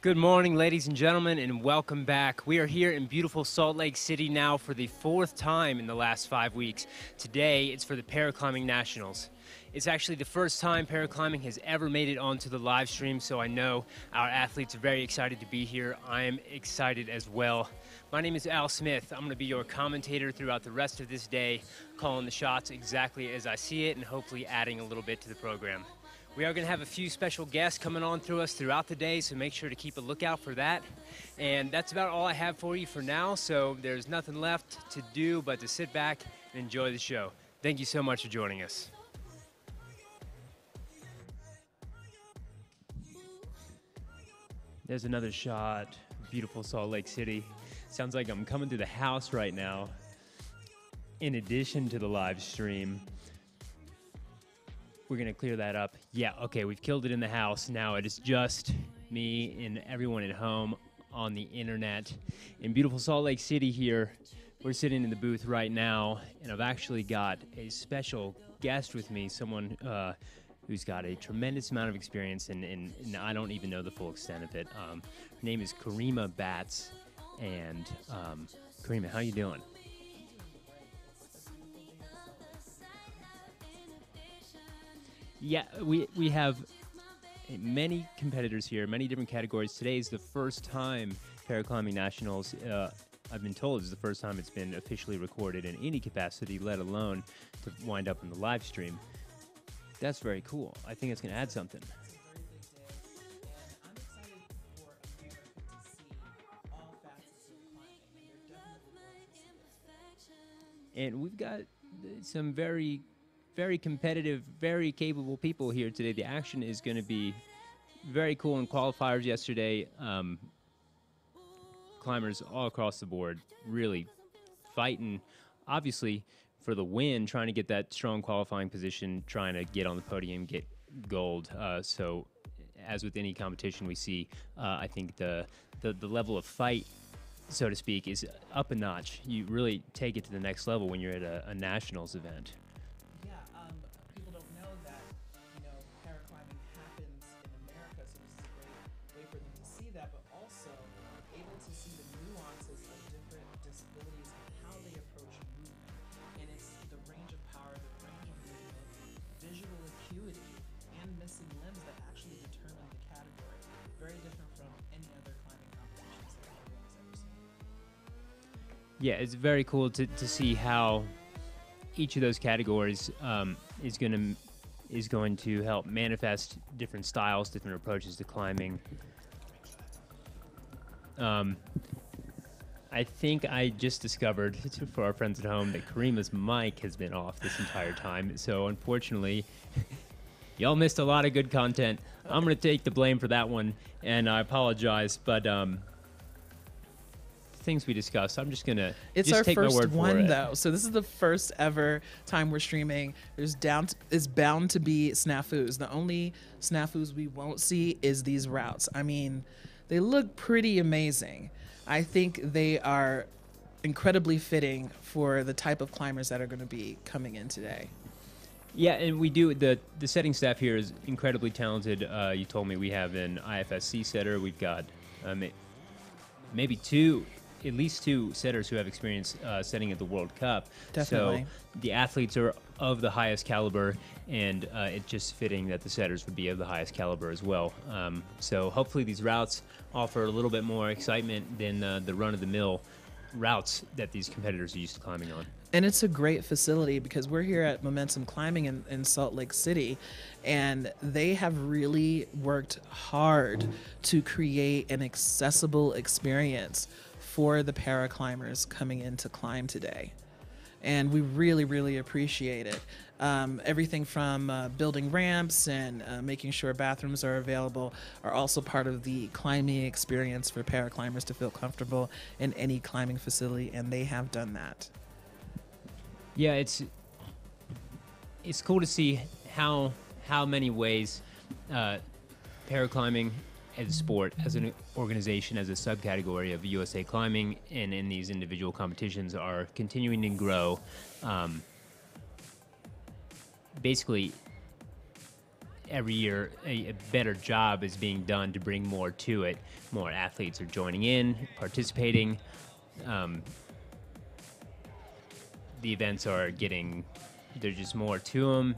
Good morning, ladies and gentlemen, and welcome back. We are here in beautiful Salt Lake City now for the fourth time in the last five weeks. Today, it's for the Paraclimbing Nationals. It's actually the first time paraclimbing has ever made it onto the live stream, so I know our athletes are very excited to be here. I am excited as well. My name is Al Smith. I'm going to be your commentator throughout the rest of this day, calling the shots exactly as I see it and hopefully adding a little bit to the program. We are going to have a few special guests coming on through us throughout the day, so make sure to keep a lookout for that. And that's about all I have for you for now, so there's nothing left to do but to sit back and enjoy the show. Thank you so much for joining us. There's another shot. Beautiful Salt Lake City. Sounds like I'm coming to the house right now. In addition to the live stream, we're gonna clear that up. Yeah, okay, we've killed it in the house. Now it is just me and everyone at home on the internet. In beautiful Salt Lake City here, we're sitting in the booth right now, and I've actually got a special guest with me, someone uh, who's got a tremendous amount of experience, and, and, and, I don't even know the full extent of it. Um, her name is Kareemah Batts, and um, Kareemah, how you doing? Yeah, we we have many competitors here, many different categories. Today is the first time Paraclimbing Nationals. Uh, I've been told is the first time it's been officially recorded in any capacity, let alone to wind up in the live stream. That's very cool. I think it's going to add something. And we've got some very very competitive, very capable people here today. The action is going to be very cool in qualifiers yesterday. Um, climbers all across the board really fighting, obviously, for the win, trying to get that strong qualifying position, trying to get on the podium, get gold. Uh, so, as with any competition we see, uh, I think the, the, the level of fight so to speak, is up a notch. You really take it to the next level when you're at a, a nationals event. Yeah, it's very cool to, to see how each of those categories um, is going to is going to help manifest different styles, different approaches to climbing. Um, I think I just discovered for our friends at home that Kareemah's mic has been off this entire time. So unfortunately, y'all missed a lot of good content. I'm to take the blame for that one, and I apologize. But um, things we discussed. I'm just gonna. It's just our first one though, so this is the first ever time we're streaming. There's down to, is bound to be snafus. The only snafus we won't see is these routes. I mean, they look pretty amazing. I think they are incredibly fitting for the type of climbers that are going to be coming in today. Yeah, and we do the the setting staff here is incredibly talented. Uh, you told me we have an IFSC setter. We've got um, maybe two at least two setters who have experience uh, setting at the World Cup. Definitely. So the athletes are of the highest caliber, and uh, it's just fitting that the setters would be of the highest caliber as well. Um, so hopefully these routes offer a little bit more excitement than uh, the run-of-the-mill routes that these competitors are used to climbing on. And it's a great facility because we're here at Momentum Climbing in, in, Salt Lake City, and they have really worked hard to create an accessible experience for the paraclimbers coming in to climb today. And we really, really appreciate it. Um, everything from uh, building ramps and uh, making sure bathrooms are available are also part of the climbing experience for paraclimbers to feel comfortable in any climbing facility, and they have done that. Yeah, it's it's cool to see how how many ways uh, paraclimbing as sport, as an organization, as a subcategory of USA Climbing, and in these individual competitions are continuing to grow. Um, basically, every year a, a, better job is being done to bring more to it. More athletes are joining in, participating. Um, the events are getting there's just more to them,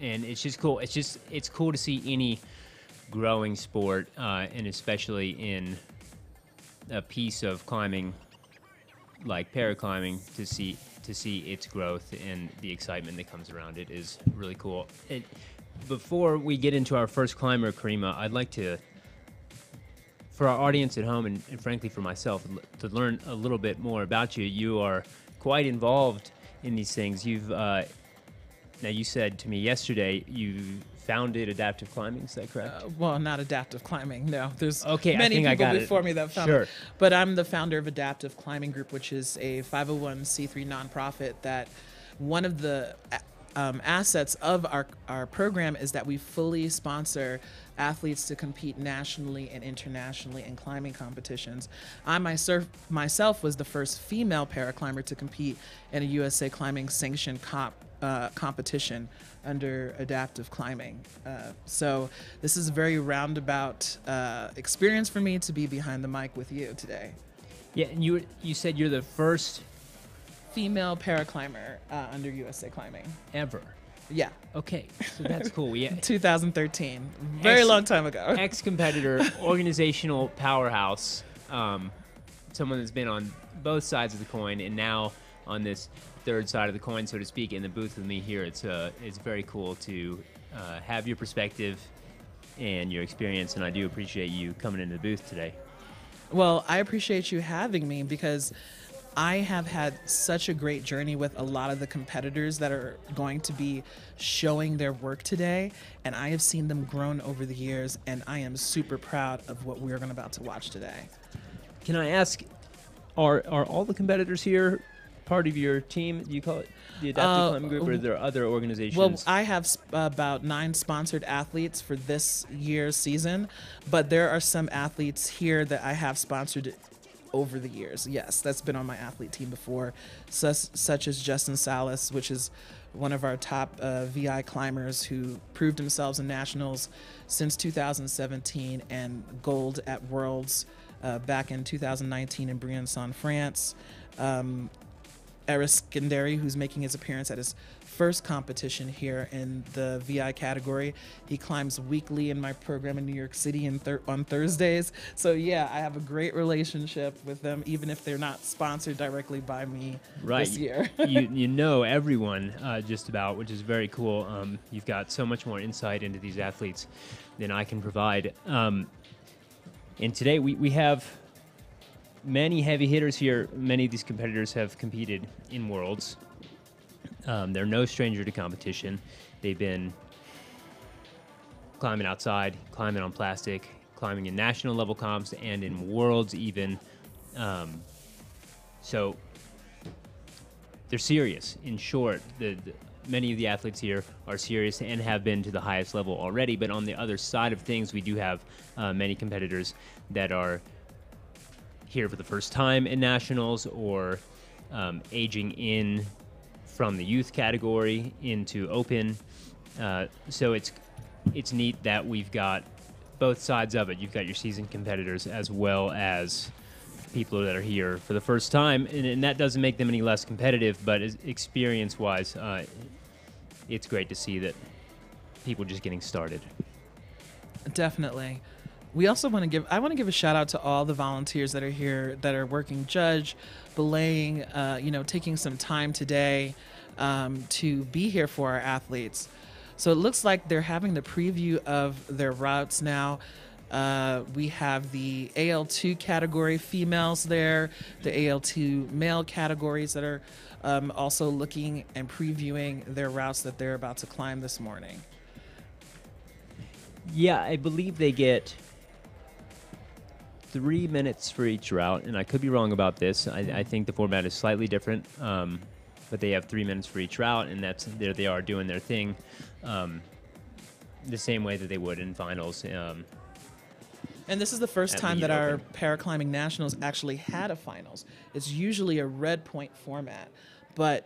and it's just cool. It's just it's cool to see any growing sport, uh, and especially in a piece of climbing like paraclimbing to see to see its growth and the excitement that comes around it is really cool. And before we get into our first climber, Kareemah, I'd like to, for our audience at home and, and frankly for myself, to learn a little bit more about you. You are quite involved in these things. You've uh, now you said to me yesterday you founded adaptive climbing. Is that correct? Uh, well, not adaptive climbing. No, there's okay, many people before it. me that founded. Sure. But I'm the founder of Adaptive Climbing Group, which is a 501c3 nonprofit that one of the um, assets of our, our program is that we fully sponsor athletes to compete nationally and internationally in climbing competitions. I myself, myself was the first female paraclimber to compete in a USA Climbing sanctioned comp, uh, competition under adaptive climbing. Uh, so this is a very roundabout uh, experience for me to be behind the mic with you today. Yeah, and you you said you're the first female paraclimber uh, under USA Climbing ever. Yeah. Okay, so that's cool. Yeah. 2013, very Ex- long time ago. Ex-competitor, organizational powerhouse, um, someone that's been on both sides of the coin, and now on this third side of the coin, so to speak, in the booth with me here. It's uh, it's very cool to uh, have your perspective and your experience, and I do appreciate you coming into the booth today. Well, I appreciate you having me because I have had such a great journey with a lot of the competitors that are going to be showing their work today, and I have seen them grown over the years, and I am super proud of what we're going to about to watch today. Can I ask, are are all the competitors here part of your team? Do you call it the Adaptive uh, Climbing Group, or are there other organizations? Well, I have sp- about nine sponsored athletes for this year's season, but there are some athletes here that I have sponsored over the years. Yes, that's been on my athlete team before, such, such as Justin Salas, which is one of our top uh, VI climbers who proved themselves in nationals since 2017 and gold at Worlds uh, back in 2019 in Briançon, France. Um, Eris Skinderi, who's making his appearance at his first competition here in the VI category. He climbs weekly in my program in New York City thir- on Thursdays. So yeah, I have a great relationship with them, even if they're not sponsored directly by me right. this year. you, you know everyone uh, just about, which is very cool. Um, you've got so much more insight into these athletes than I can provide. Um, and today we, we have many heavy hitters here. Many of these competitors have competed in worlds. Um, they're no stranger to competition. They've been climbing outside, climbing on plastic, climbing in national level comps, and in worlds even. Um, so they're serious. In short, the, the, many of the athletes here are serious and have been to the highest level already. But on the other side of things, we do have uh, many competitors that are here for the first time in nationals or um, aging in from the youth category into open. Uh, so it's it's neat that we've got both sides of it. You've got your seasoned competitors as well as people that are here for the first time, and, and that doesn't make them any less competitive. But experience-wise, uh, it's great to see that people just getting started. Definitely we also want to give i want to give a shout out to all the volunteers that are here that are working judge belaying uh, you know taking some time today um, to be here for our athletes so it looks like they're having the preview of their routes now uh, we have the AL2 category females there, the AL2 male categories that are um, also looking and previewing their routes that they're about to climb this morning. Yeah, I believe they get three minutes for each route, and I could be wrong about this. I, I think the format is slightly different, um, but they have three minutes for each route, and that's there they are doing their thing, um, the same way that they would in finals. Um, and this is the first time that our paraclimbing nationals actually had a finals. It's usually a red point format, but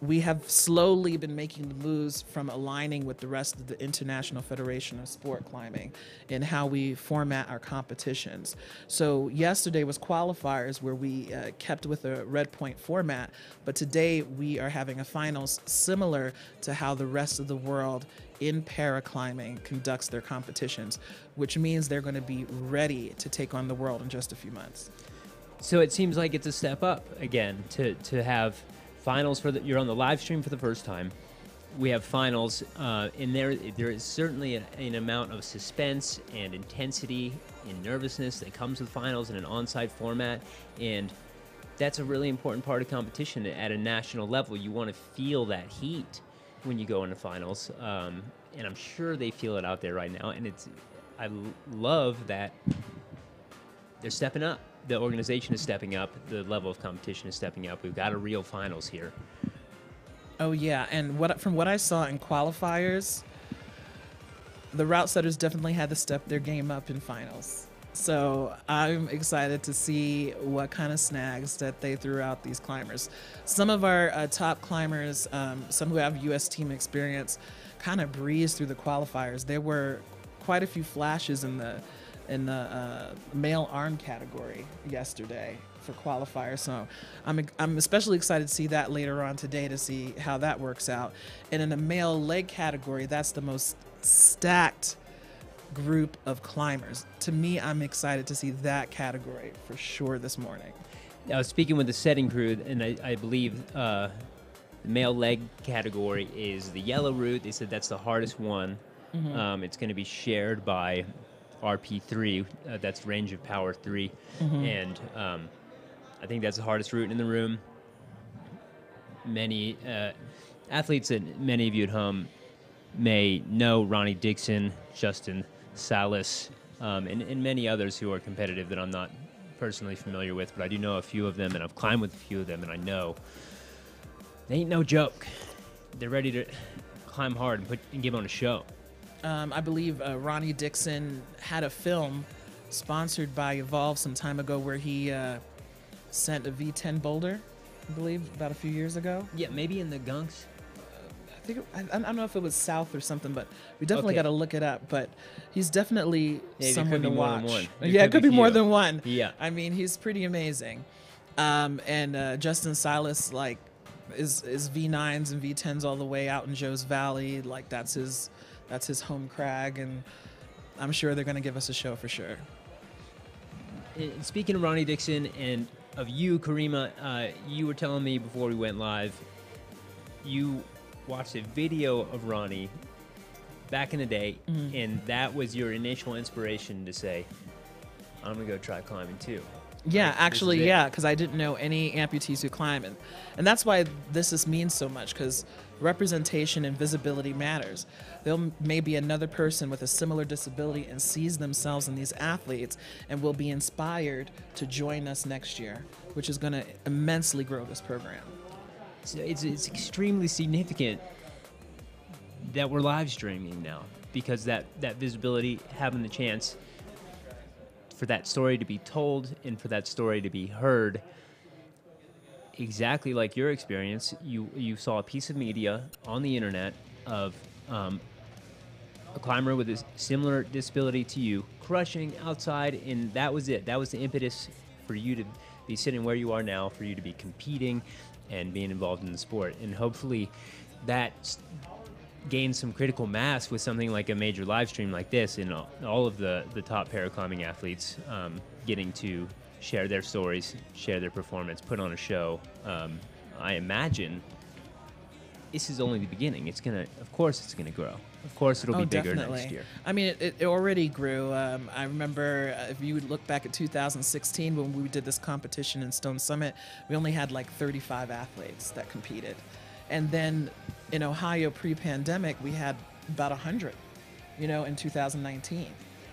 we have slowly been making the moves from aligning with the rest of the International Federation of Sport Climbing in how we format our competitions. So, yesterday was qualifiers where we uh, kept with a red point format, but today we are having a finals similar to how the rest of the world in paraclimbing conducts their competitions, which means they're going to be ready to take on the world in just a few months. So it seems like it's a step up again to, to have finals for the, you're on the live stream for the first time. We have finals, uh, and there there is certainly an, an amount of suspense and intensity and nervousness that comes with finals in an on-site format, and that's a really important part of competition at a national level. You want to feel that heat when you go into finals, um, and I'm sure they feel it out there right now. And it's I love that they're stepping up the organization is stepping up. The level of competition is stepping up. We've got a real finals here. Oh yeah, and what from what I saw in qualifiers, the route setters definitely had to step their game up in finals. So I'm excited to see what kind of snags that they threw out these climbers. Some of our uh, top climbers, um, some who have U.S. team experience, kind of breezed through the qualifiers. There were quite a few flashes in the in the uh, male arm category yesterday for qualifiers. So I'm, I'm especially excited to see that later on today to see how that works out. And in the male leg category, that's the most stacked group of climbers. To me, I'm excited to see that category for sure this morning. I was speaking with the setting crew, and I, I believe uh, the male leg category is the yellow route. They said that's the hardest one. Mm-hmm. Um, it's going to be shared by RP3. Uh, that's range of power 3. Mm-hmm. And um, I think that's the hardest route in the room. Many uh, athletes that many of you at home may know Ronnie Dixon, Justin Salas, um, and, and many others who are competitive that I'm not personally familiar with, but I do know a few of them, and I've climbed with a few of them, and I know they ain't no joke. They're ready to climb hard and, put, and give on a show. Um, I believe uh, Ronnie Dixon had a film sponsored by Evolv some time ago where he uh, sent a V10 boulder, I believe, about a few years ago. Yeah, maybe in the gunks. I think it, I, I, don't know if it was south or something, but we definitely okay. got to look it up. But he's definitely yeah, someone to watch. Yeah, it could, be, be more than one. Yeah, I mean he's pretty amazing. Um, and uh, Justin Silas like is is V9s and V10s all the way out in Joe's Valley. Like that's his that's his home crag, and I'm sure they're going to give us a show for sure. And speaking of Ronnie Dixon and of you, Kareemah, uh, you were telling me before we went live, you watched a video of Ronnie back in the day, mm-hmm. and that was your initial inspiration to say, "I'm gonna go try climbing too." Yeah, like, actually, yeah, because I didn't know any amputees who climb, and and that's why this is means so much because representation and visibility matters. There may be another person with a similar disability and sees themselves in these athletes and will be inspired to join us next year, which is going to immensely grow this program. So it's it's extremely significant that we're live streaming now because that that visibility, having the chance for that story to be told and for that story to be heard exactly like your experience you you saw a piece of media on the internet of um, a climber with a similar disability to you crushing outside and that was it. That was the impetus for you to be sitting where you are now for you to be competing and being involved in the sport. And hopefully that gain some critical mass with something like a major live stream like this and all of the, the top paraclimbing athletes um, getting to share their stories, share their performance, put on a show. Um, I imagine this is only the beginning. It's gonna, of course, it's gonna grow. Of course, it'll oh, be bigger definitely. next year. I mean, it, it already grew. Um, I remember uh, if you would look back at 2016 when we did this competition in Stone Summit, we only had like 35 athletes that competed. And then in Ohio pre pandemic, we had about 100, you know, in 2019.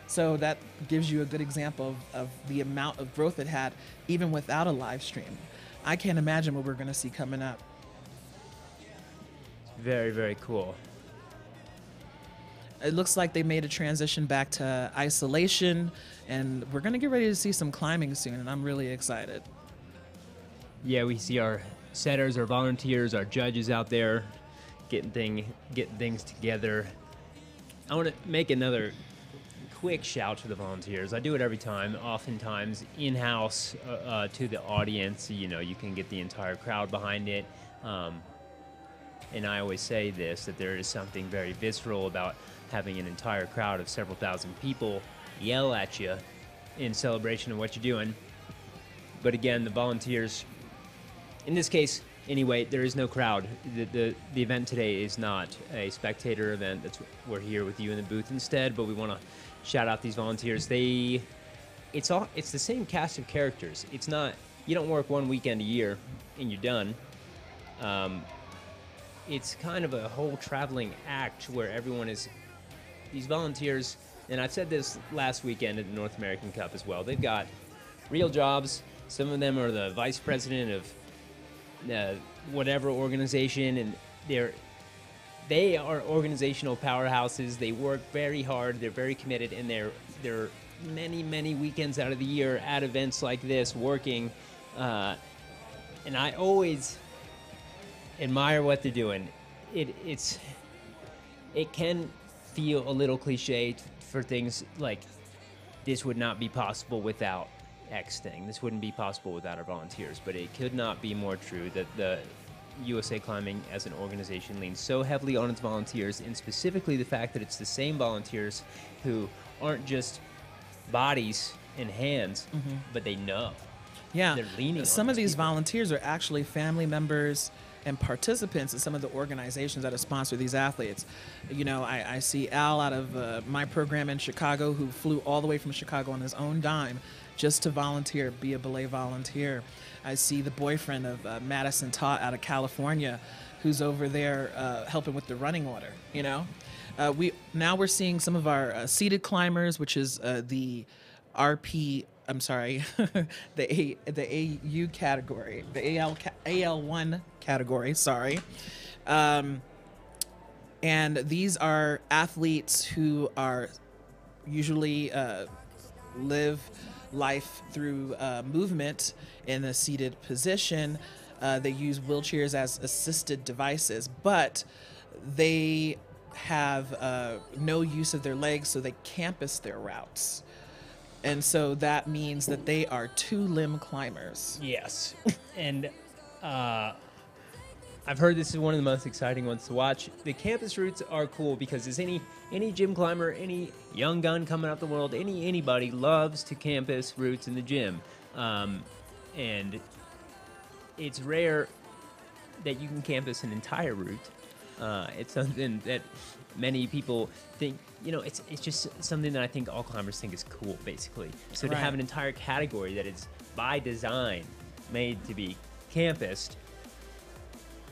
So that gives you a good example of, of the amount of growth it had, even without a live stream. I can't imagine what we're going to see coming up. Very, very cool. It looks like they made a transition back to isolation, and we're going to get ready to see some climbing soon, and I'm really excited. Yeah, we see our setters, our volunteers, our judges out there getting thing getting things together. I want to make another quick shout to the volunteers. I do it every time. Oftentimes in house uh, uh, to the audience, you know, you can get the entire crowd behind it. Um, and I always say this that there is something very visceral about having an entire crowd of several thousand people yell at you in celebration of what you're doing. But again, the volunteers, in this case, anyway, there is no crowd. The, the, the event today is not a spectator event. That's we're here with you in the booth instead. But we want to shout out these volunteers. They, it's all it's the same cast of characters. It's not you don't work one weekend a year and you're done. Um, it's kind of a whole traveling act where everyone is these volunteers. And I've said this last weekend at the North American Cup as well. They've got real jobs. Some of them are the vice president of uh, whatever organization, and they're they are organizational powerhouses. They work very hard. They're very committed, and they're they're many many weekends out of the year at events like this working. Uh, and I always admire what they're doing. It it's it can feel a little cliche for things like this would not be possible without X thing. This wouldn't be possible without our volunteers. But it could not be more true that the USA Climbing as an organization leans so heavily on its volunteers, and specifically the fact that it's the same volunteers who aren't just bodies and hands, mm-hmm. but they know. Yeah. They're leaning on Some of these these people. volunteers are actually family members and participants in some of the organizations that have sponsored these athletes. You know, I, I see Al out of uh, my program in Chicago who flew all the way from Chicago on his own dime just to volunteer, be a belay volunteer. I see the boyfriend of uh, Madison Todd out of California who's over there uh, helping with the running order, you know? Uh, we now we're seeing some of our uh, seated climbers, which is uh, the RP. I'm sorry, the A, the AU category, the AL AL1 category. Sorry, um, and these are athletes who are usually uh, live life through uh, movement in a seated position. Uh, they use wheelchairs as assisted devices, but they have uh, no use of their legs, so they campus their routes. And so that means that they are two limb climbers. Yes, and uh, I've heard this is one of the most exciting ones to watch. The campus routes are cool because as any any gym climber, any young gun coming out the world, any anybody loves to campus routes in the gym, um, and it's rare that you can campus an entire route. Uh, it's something that many people think, you know, it's it's just something that I think all climbers think is cool, basically. So to have an entire category that is by design made to be campused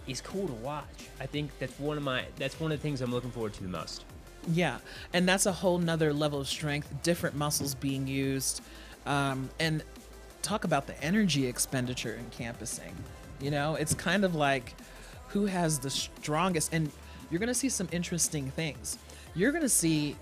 is cool to watch. I think that's one of my that's one of the things I'm looking forward to the most. Yeah, and that's a whole nother level of strength, different muscles being used. Um, and talk about the energy expenditure in campusing. You know, it's kind of like who has the strongest, and you're to see some interesting things. You're to see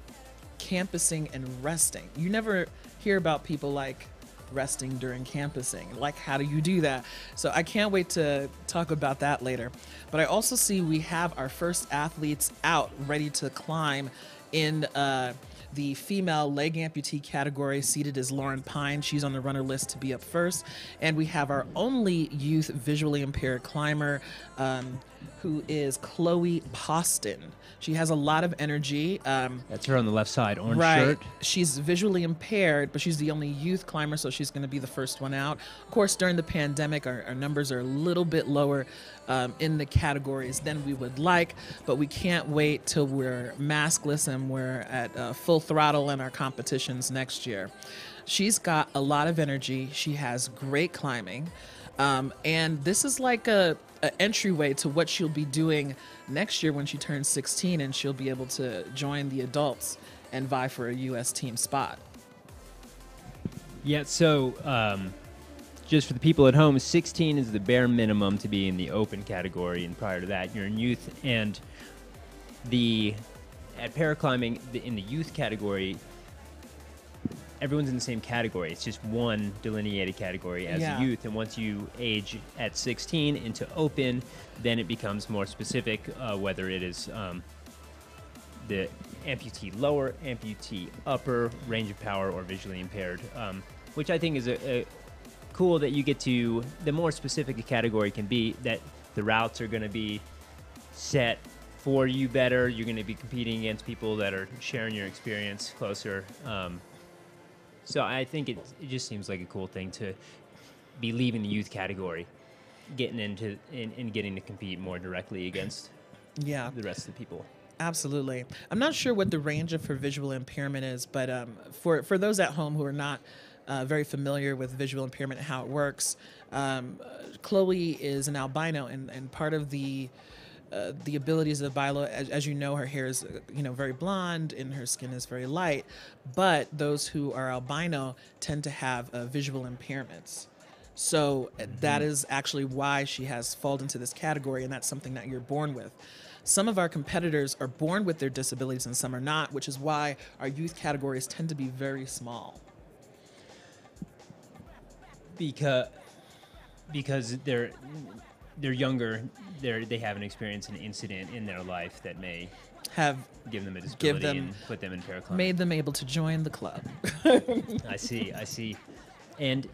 campusing and resting. You never hear about people like resting during campusing. Like, how do you do that? So, I can't wait to talk about that later. But I also see we have our first athletes out ready to climb in uh, the female leg amputee category. Seated is Lauren Pine. She's on the runner list to be up first. And we have our only youth visually impaired climber, um, who is Chloe Poston. She has a lot of energy. Um, That's her on the left side, orange right. shirt. She's visually impaired, but she's the only youth climber, so she's going to be the first one out. Of course, during the pandemic, our, our numbers are a little bit lower um, in the categories than we would like, but we can't wait till we're maskless and we're at uh, full throttle in our competitions next year. She's got a lot of energy. She has great climbing. Um, and this is like a, a entryway to what she'll be doing next year when she turns 16 and she'll be able to join the adults and vie for a U.S. team spot. Yeah, so um, just for the people at home, 16 is the bare minimum to be in the open category, and prior to that, you're in youth. And the at paraclimbing, the, in the youth category, everyone's in the same category. It's just one delineated category as Yeah. a youth. And once you age at 16 into open, then it becomes more specific, uh, whether it is um, the amputee lower, amputee upper, range of power, or visually impaired, um, which I think is a, a cool that you get to. The more specific a category can be, that the routes are going to be set for you better. You're going to be competing against people that are sharing your experience closer. Um, so I think it, it just seems like a cool thing to be leaving the youth category, getting into and, and getting to compete more directly against Yeah. the rest of the people. Absolutely. I'm not sure what the range of for visual impairment is, but um, for for those at home who are not uh, very familiar with visual impairment and how it works, um, Chloe is an albino, and, and part of the uh, the abilities of Bilo, as, as you know, her hair is you know very blonde and her skin is very light. But those who are albino tend to have uh, visual impairments. So uh, that is actually why she has fallen into this category, and that's something that you're born with. Some of our competitors are born with their disabilities and some are not, which is why our youth categories tend to be very small. because because they're they're younger they're they haven't experienced an incident in their life that may Have give them a disability them- and put them in paraclimbing. made them able to join the club. I see, I see. And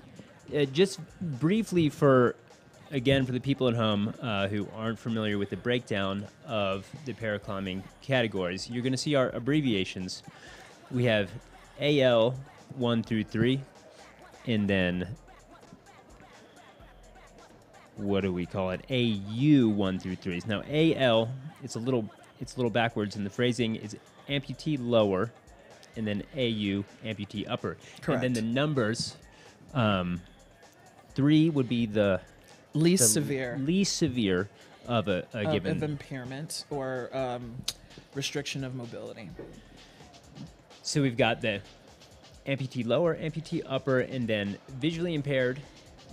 uh, just briefly for, again, for the people at home uh, who aren't familiar with the breakdown of the paraclimbing categories, you're going to see our abbreviations. We have AL 1 through 3, and then what do we call it? AU 1 through threes. Now, AL, it's a little it's a little backwards in the phrasing is amputee lower and then AU amputee upper. Correct. And then the numbers um, 3 would be the, Least the severe least severe of a, a of, given of impairment or um, restriction of mobility. So we've got the amputee lower, amputee upper, and then visually impaired,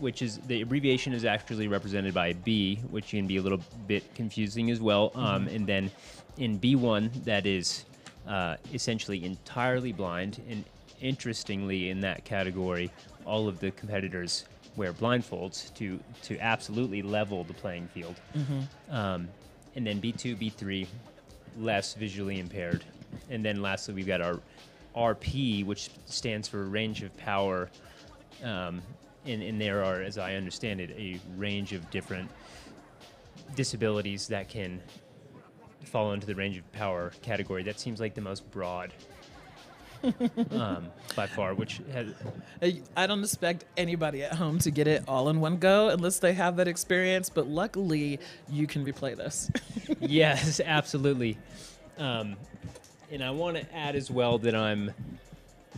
which is the abbreviation is actually represented by B, which can be a little bit confusing as well. Um, and then in B1, that is uh, essentially entirely blind. And interestingly, in that category, all of the competitors wear blindfolds to to absolutely level the playing field. Um, and then B2, B3, less visually impaired. And then lastly, we've got our RP, which stands for range of power. Um, and, and there are, as I understand it, a range of different disabilities that can fall into the range of power category. That seems like the most broad um, by far, which has, I don't expect anybody at home to get it all in one go unless they have that experience, but luckily you can replay this. yes, absolutely. Um, and I want to add as well that I'm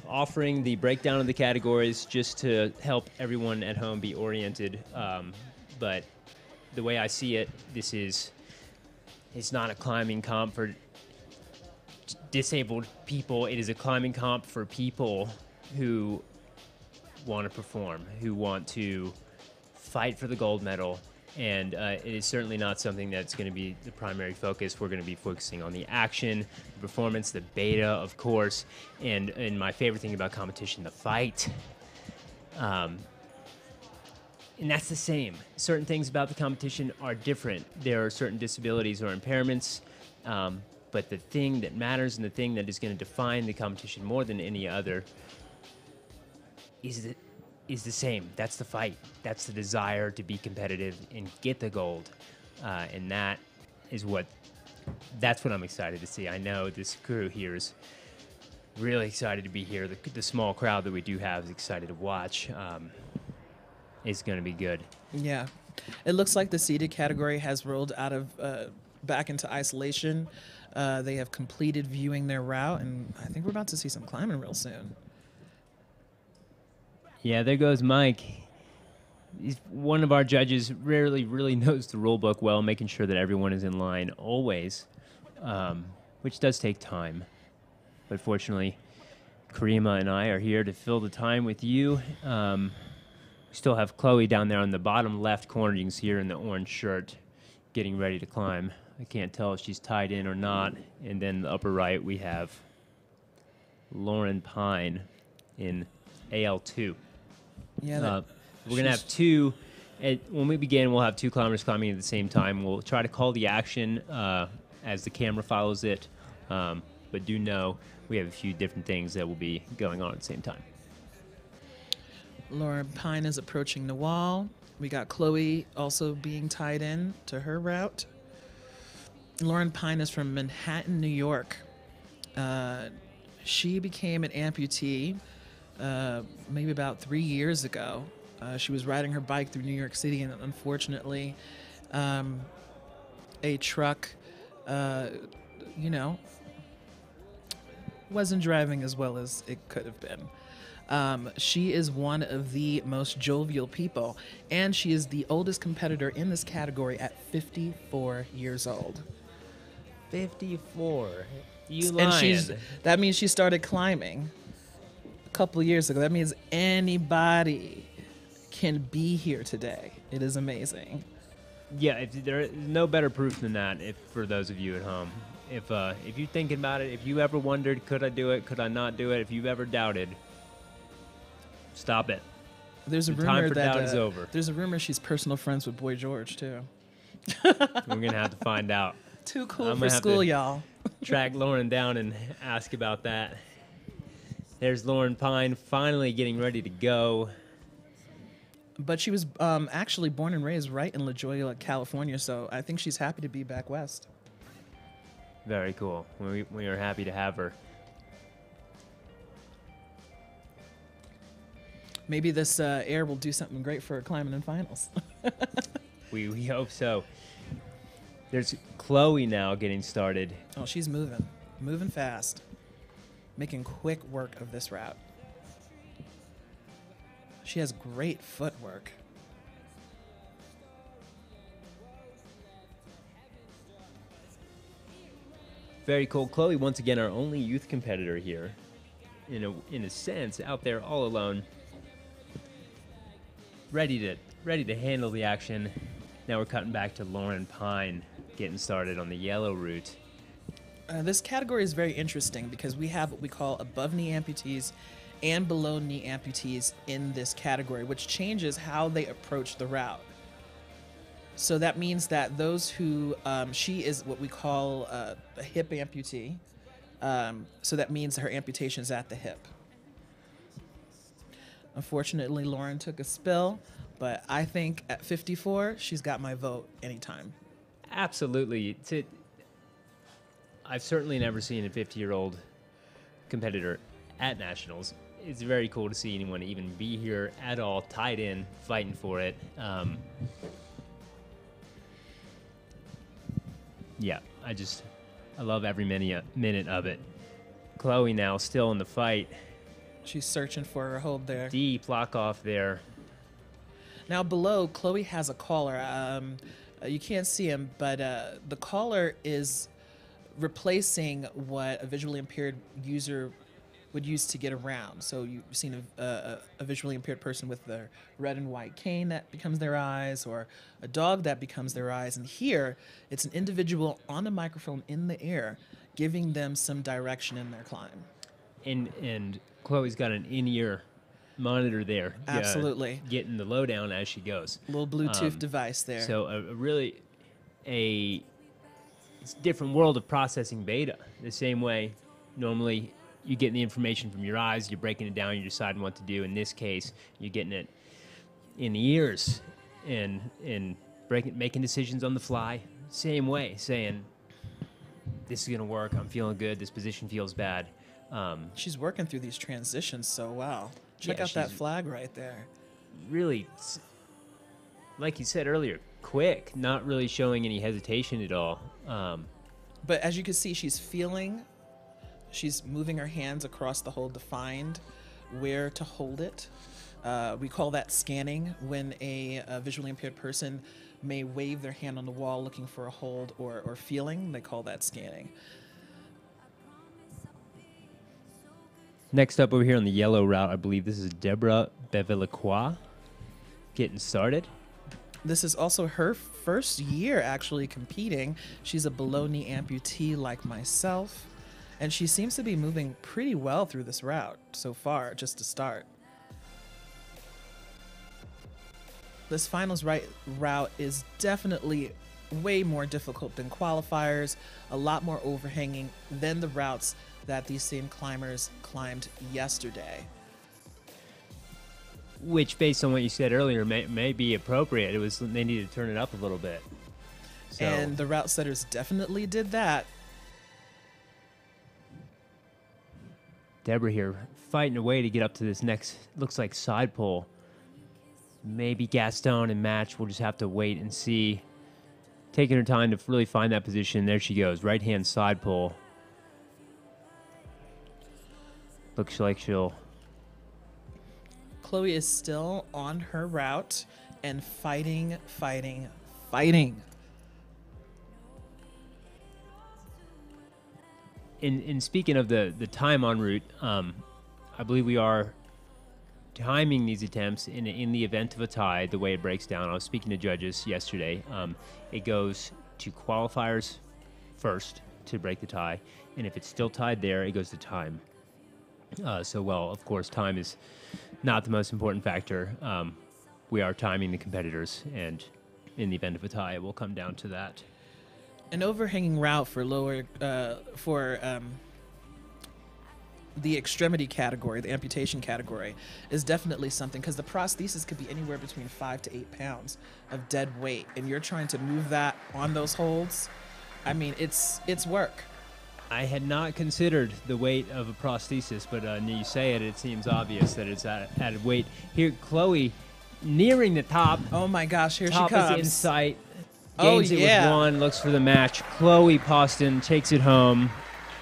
offering the breakdown of the categories just to help everyone at home be oriented. Um, but the way I see it, this is it's not a climbing comp for disabled people. It is a climbing comp for people who want to perform, who want to fight for the gold medal. And uh, it is certainly not something that's going to be the primary focus. We're going to be focusing on the action, the performance, the beta, of course, and and my favorite thing about competition, the fight. Um, and that's the same. Certain things about the competition are different. There are certain disabilities or impairments, um, but the thing that matters and the thing that is going to define the competition more than any other is the, is the same. That's the fight. That's the desire to be competitive and get the gold, uh, and that is what that's what I'm excited to see. I know this crew here is really excited to be here. The, the small crowd that we do have is excited to watch. Um, it's going to be good. Yeah. It looks like the seated category has rolled out of uh, back into isolation. Uh, they have completed viewing their route, and I think we're about to see some climbing real soon. Yeah, there goes Mike. He's one of our judges. Rarely really knows the rule book well, making sure that everyone is in line always, um, which does take time. But fortunately, Kareemah and I are here to fill the time with you. Um, we still have Chloe down there on the bottom left corner. You can see her in the orange shirt, getting ready to climb. I can't tell if she's tied in or not. And then the upper right, we have Lauren Pine in AL2. Yeah, Uh, we're gonna have two. At, when we begin, we'll have two climbers climbing at the same time. We'll try to call the action uh, as the camera follows it, um, but do know we have a few different things that will be going on at the same time. Lauren Pine is approaching the wall. We got Chloe also being tied in to her route. Lauren Pine is from Manhattan, New York. Uh, she became an amputee uh, maybe about three years ago. Uh, she was riding her bike through New York City, and unfortunately, um, a truck, uh, you know, wasn't driving as well as it could have been. Um, she is one of the most jovial people, and she is the oldest competitor in this category at 54 years old. 54. You And she's that means she started climbing couple years ago. That means anybody can be here today. It is amazing. Yeah, if there is no better proof than that. If for those of you at home, if uh, if you're thinking about it, if you ever wondered, could I do it? Could I not do it? If you've ever doubted, stop it. There's a The rumor that doubt is uh, over. there's a rumor she's personal friends with Boy George too. We're gonna have to find out. Too cool I'm for school, y'all. Track Lauren down and ask about that. There's Lauren Pine finally getting ready to go. But she was um, actually born and raised right in La Jolla, California, so I think she's happy to be back west. Very cool. We, we are happy to have her. Maybe this uh, air will do something great for her climbing in finals. We, we hope so. There's Chloe now getting started. oh, she's moving, moving fast, making quick work of this route. She has great footwork. Very cool. Chloe, once again, our only youth competitor here. In a, in a sense, out there all alone. Ready to ready to handle the action. Now we're cutting back to Lauren Pine getting started on the yellow route. Uh, this category is very interesting because we have what we call above knee amputees and below knee amputees in this category, which changes how they approach the route. So that means that those who, um, she is what we call uh, a hip amputee. Um, so that means her amputation is at the hip. Unfortunately, Lauren took a spill, but I think at 54, she's got my vote anytime. Absolutely. To, I've certainly never seen a 50 year old competitor at nationals. It's very cool to see anyone even be here at all, tied in, fighting for it. Um, yeah, I just I love every minute minute of it. Chloe now still in the fight. She's searching for her hold there. Deep lock off there. Now below, Chloe has a caller. Um, uh, you can't see him, but uh, the caller is replacing what a visually impaired user would use to get around. So you've seen a, a, a visually impaired person with their red and white cane that becomes their eyes, or a dog that becomes their eyes. And here, it's an individual on a microphone in the air, giving them some direction in their climb. And and Chloe's got an in-ear monitor there. uh, Absolutely. getting the lowdown as she goes. Little Bluetooth Um, device there. So a, a really a it's a different world of processing beta. The same way normally you get the information from your eyes, you're breaking it down, you're deciding what to do. In this case, you're getting it in the ears and and breaking making decisions on the fly. Same way, saying this is gonna work. I'm feeling good. This position feels bad. Um, She's working through these transitions so well. Check Yeah, out that flag right there. really, like you said earlier, quick. Not really showing any hesitation at all. Um, But as you can see, she's feeling, she's moving her hands across the hold to find where to hold it. Uh, we call that scanning when a, a visually impaired person may wave their hand on the wall looking for a hold or, or feeling. They call that scanning. Next up over here on the yellow route, I believe this is Deborah Bevilacqua getting started. This is also her first year actually competing. She's a below knee amputee like myself. And she seems to be moving pretty well through this route so far, just to start. This finals right route is definitely way more difficult than qualifiers, a lot more overhanging than the routes that these same climbers climbed yesterday. Which, based on what you said earlier, may, may be appropriate. It was they needed to turn it up a little bit. So, And the route setters definitely did that. Deborah here fighting away to get up to this next looks like side pull. Maybe Gaston and Match will just have to wait and see. Taking her time to really find that position. There she goes, right hand side pull. Looks like she'll Chloe is still on her route and fighting, fighting, fighting. in in speaking of the the time en route, um, I believe we are timing these attempts in in the event of a tie. The way it breaks down, I was speaking to judges yesterday. Um, it goes to qualifiers first to break the tie, and if it's still tied there, it goes to time. Uh, so, well, of course, time is not the most important factor. Um, we are timing the competitors, and in the event of a tie, it will come down to that. An overhanging route for lower, uh, for um, the extremity category, the amputation category, is definitely something because the prosthesis could be anywhere between five to eight pounds of dead weight, and you're trying to move that on those holds. I mean, it's it's work. I had not considered the weight of a prosthesis, but uh, now you say it, it seems obvious that it's added weight. Here, Chloe, nearing the top. Oh my gosh, here top she comes. is in sight. Oh, Gains it with one, looks for the match. Chloe Poston takes it home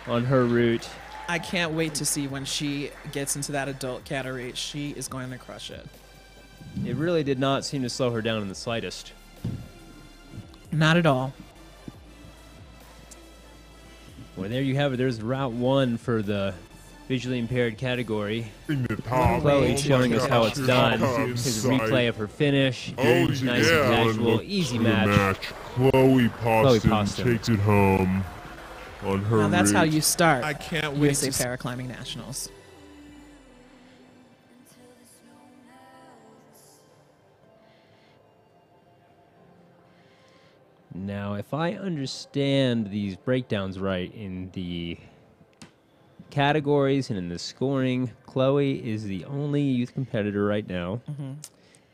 on her route. I can't wait to see when she gets into that adult category. She is going to crush it. It really did not seem to slow her down in the slightest. Not at all. Well, there you have it. There's Route 1 for the visually impaired category. In the top. Chloe Oh showing us how it's done. top Here's a side. replay of her finish. Oh, nice yeah. and casual, easy for the match. Chloe Poston, Poston. takes it home on her Now that's how you start I can't wait USA to see Paraclimbing Nationals. Now, if I understand these breakdowns right in the categories and in the scoring, Chloe is the only youth competitor right now, Mm-hmm.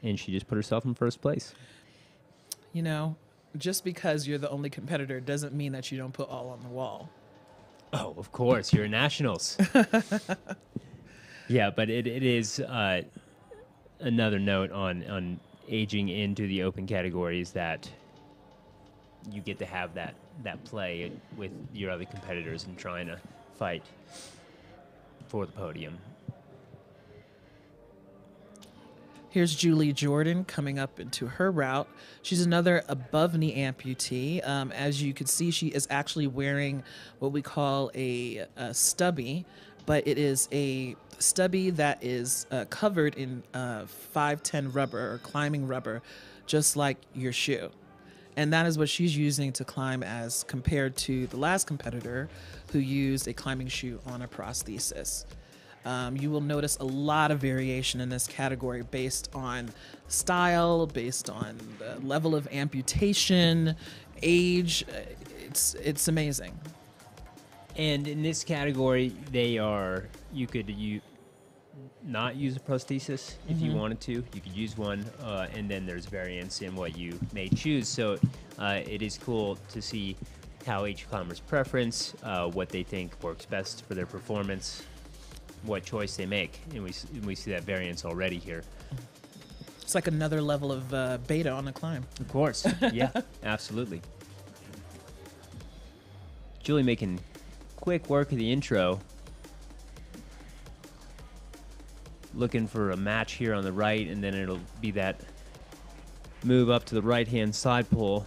and she just put herself in first place. You know, just because you're the only competitor doesn't mean that you don't put all on the wall. Oh, of course, you're nationals. yeah, but it, it is uh, another note on, on aging into the open categories that you get to have that, that play with your other competitors and trying to fight for the podium. Here's Julie Jordan coming up into her route. She's another above knee amputee. Um, as you can see, she is actually wearing what we call a, a stubby, but it is a stubby that is uh, covered in uh, 510 rubber or climbing rubber, just like your shoe. And that is what she's using to climb as compared to the last competitor who used a climbing shoe on a prosthesis. Um, you will notice a lot of variation in this category based on style, based on the level of amputation, age. It's it's amazing. And in this category, they are you could you not use a prosthesis if you wanted to. You could use one, uh, and then there's variance in what you may choose. So uh, it is cool to see how each climber's preference, uh, what they think works best for their performance, what choice they make, and we and we see that variance already here. It's like another level of uh, beta on the climb. Of course, yeah, absolutely. Julie making quick work of the intro. Looking for a match here on the right, and then it'll be that move up to the right hand side pull.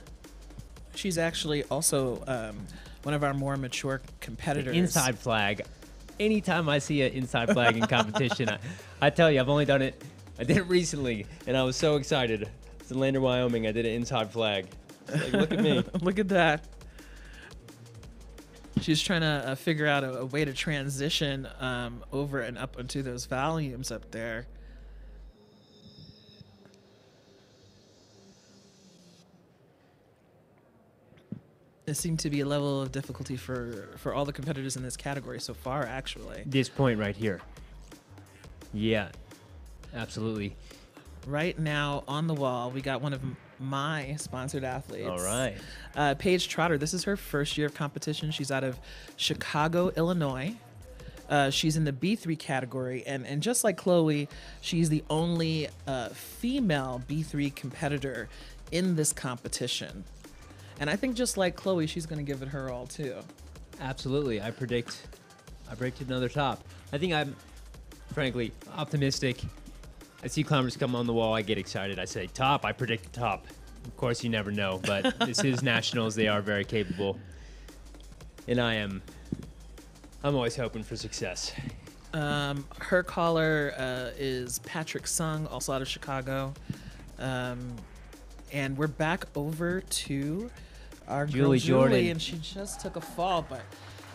She's actually also um, one of our more mature The competitors. inside flag. Anytime I see an inside flag in competition, I, I tell you, I've only done it. I did it recently, and I was so excited. It's in Lander, Wyoming. I did an inside flag. Like, look at me. Look at that. She's trying to uh, figure out a, a way to transition um, over and up into those volumes up there. It seemed to be a level of difficulty for for all the competitors in this category so far. Actually, This point right here. Yeah, absolutely. right now on the wall, we got one of my sponsored athletes. All right. Uh, Paige Trotter, this is her first year of competition. She's out of Chicago, Illinois. Uh, she's in the B3 category, and, and just like Chloe, she's the only uh, female B3 competitor in this competition. And I think just like Chloe, she's going to give it her all too. Absolutely. I predict I predicted another top. I think I'm frankly optimistic. I see climbers come on the wall, I get excited. I say top, I predict top. Of course you never know, but this is nationals, they are very capable. And I am I'm always hoping for success. Um, her caller uh, is Patrick Sung, also out of Chicago. Um, and we're back over to our Julie girl Julie, Jordan. and she just took a fall, but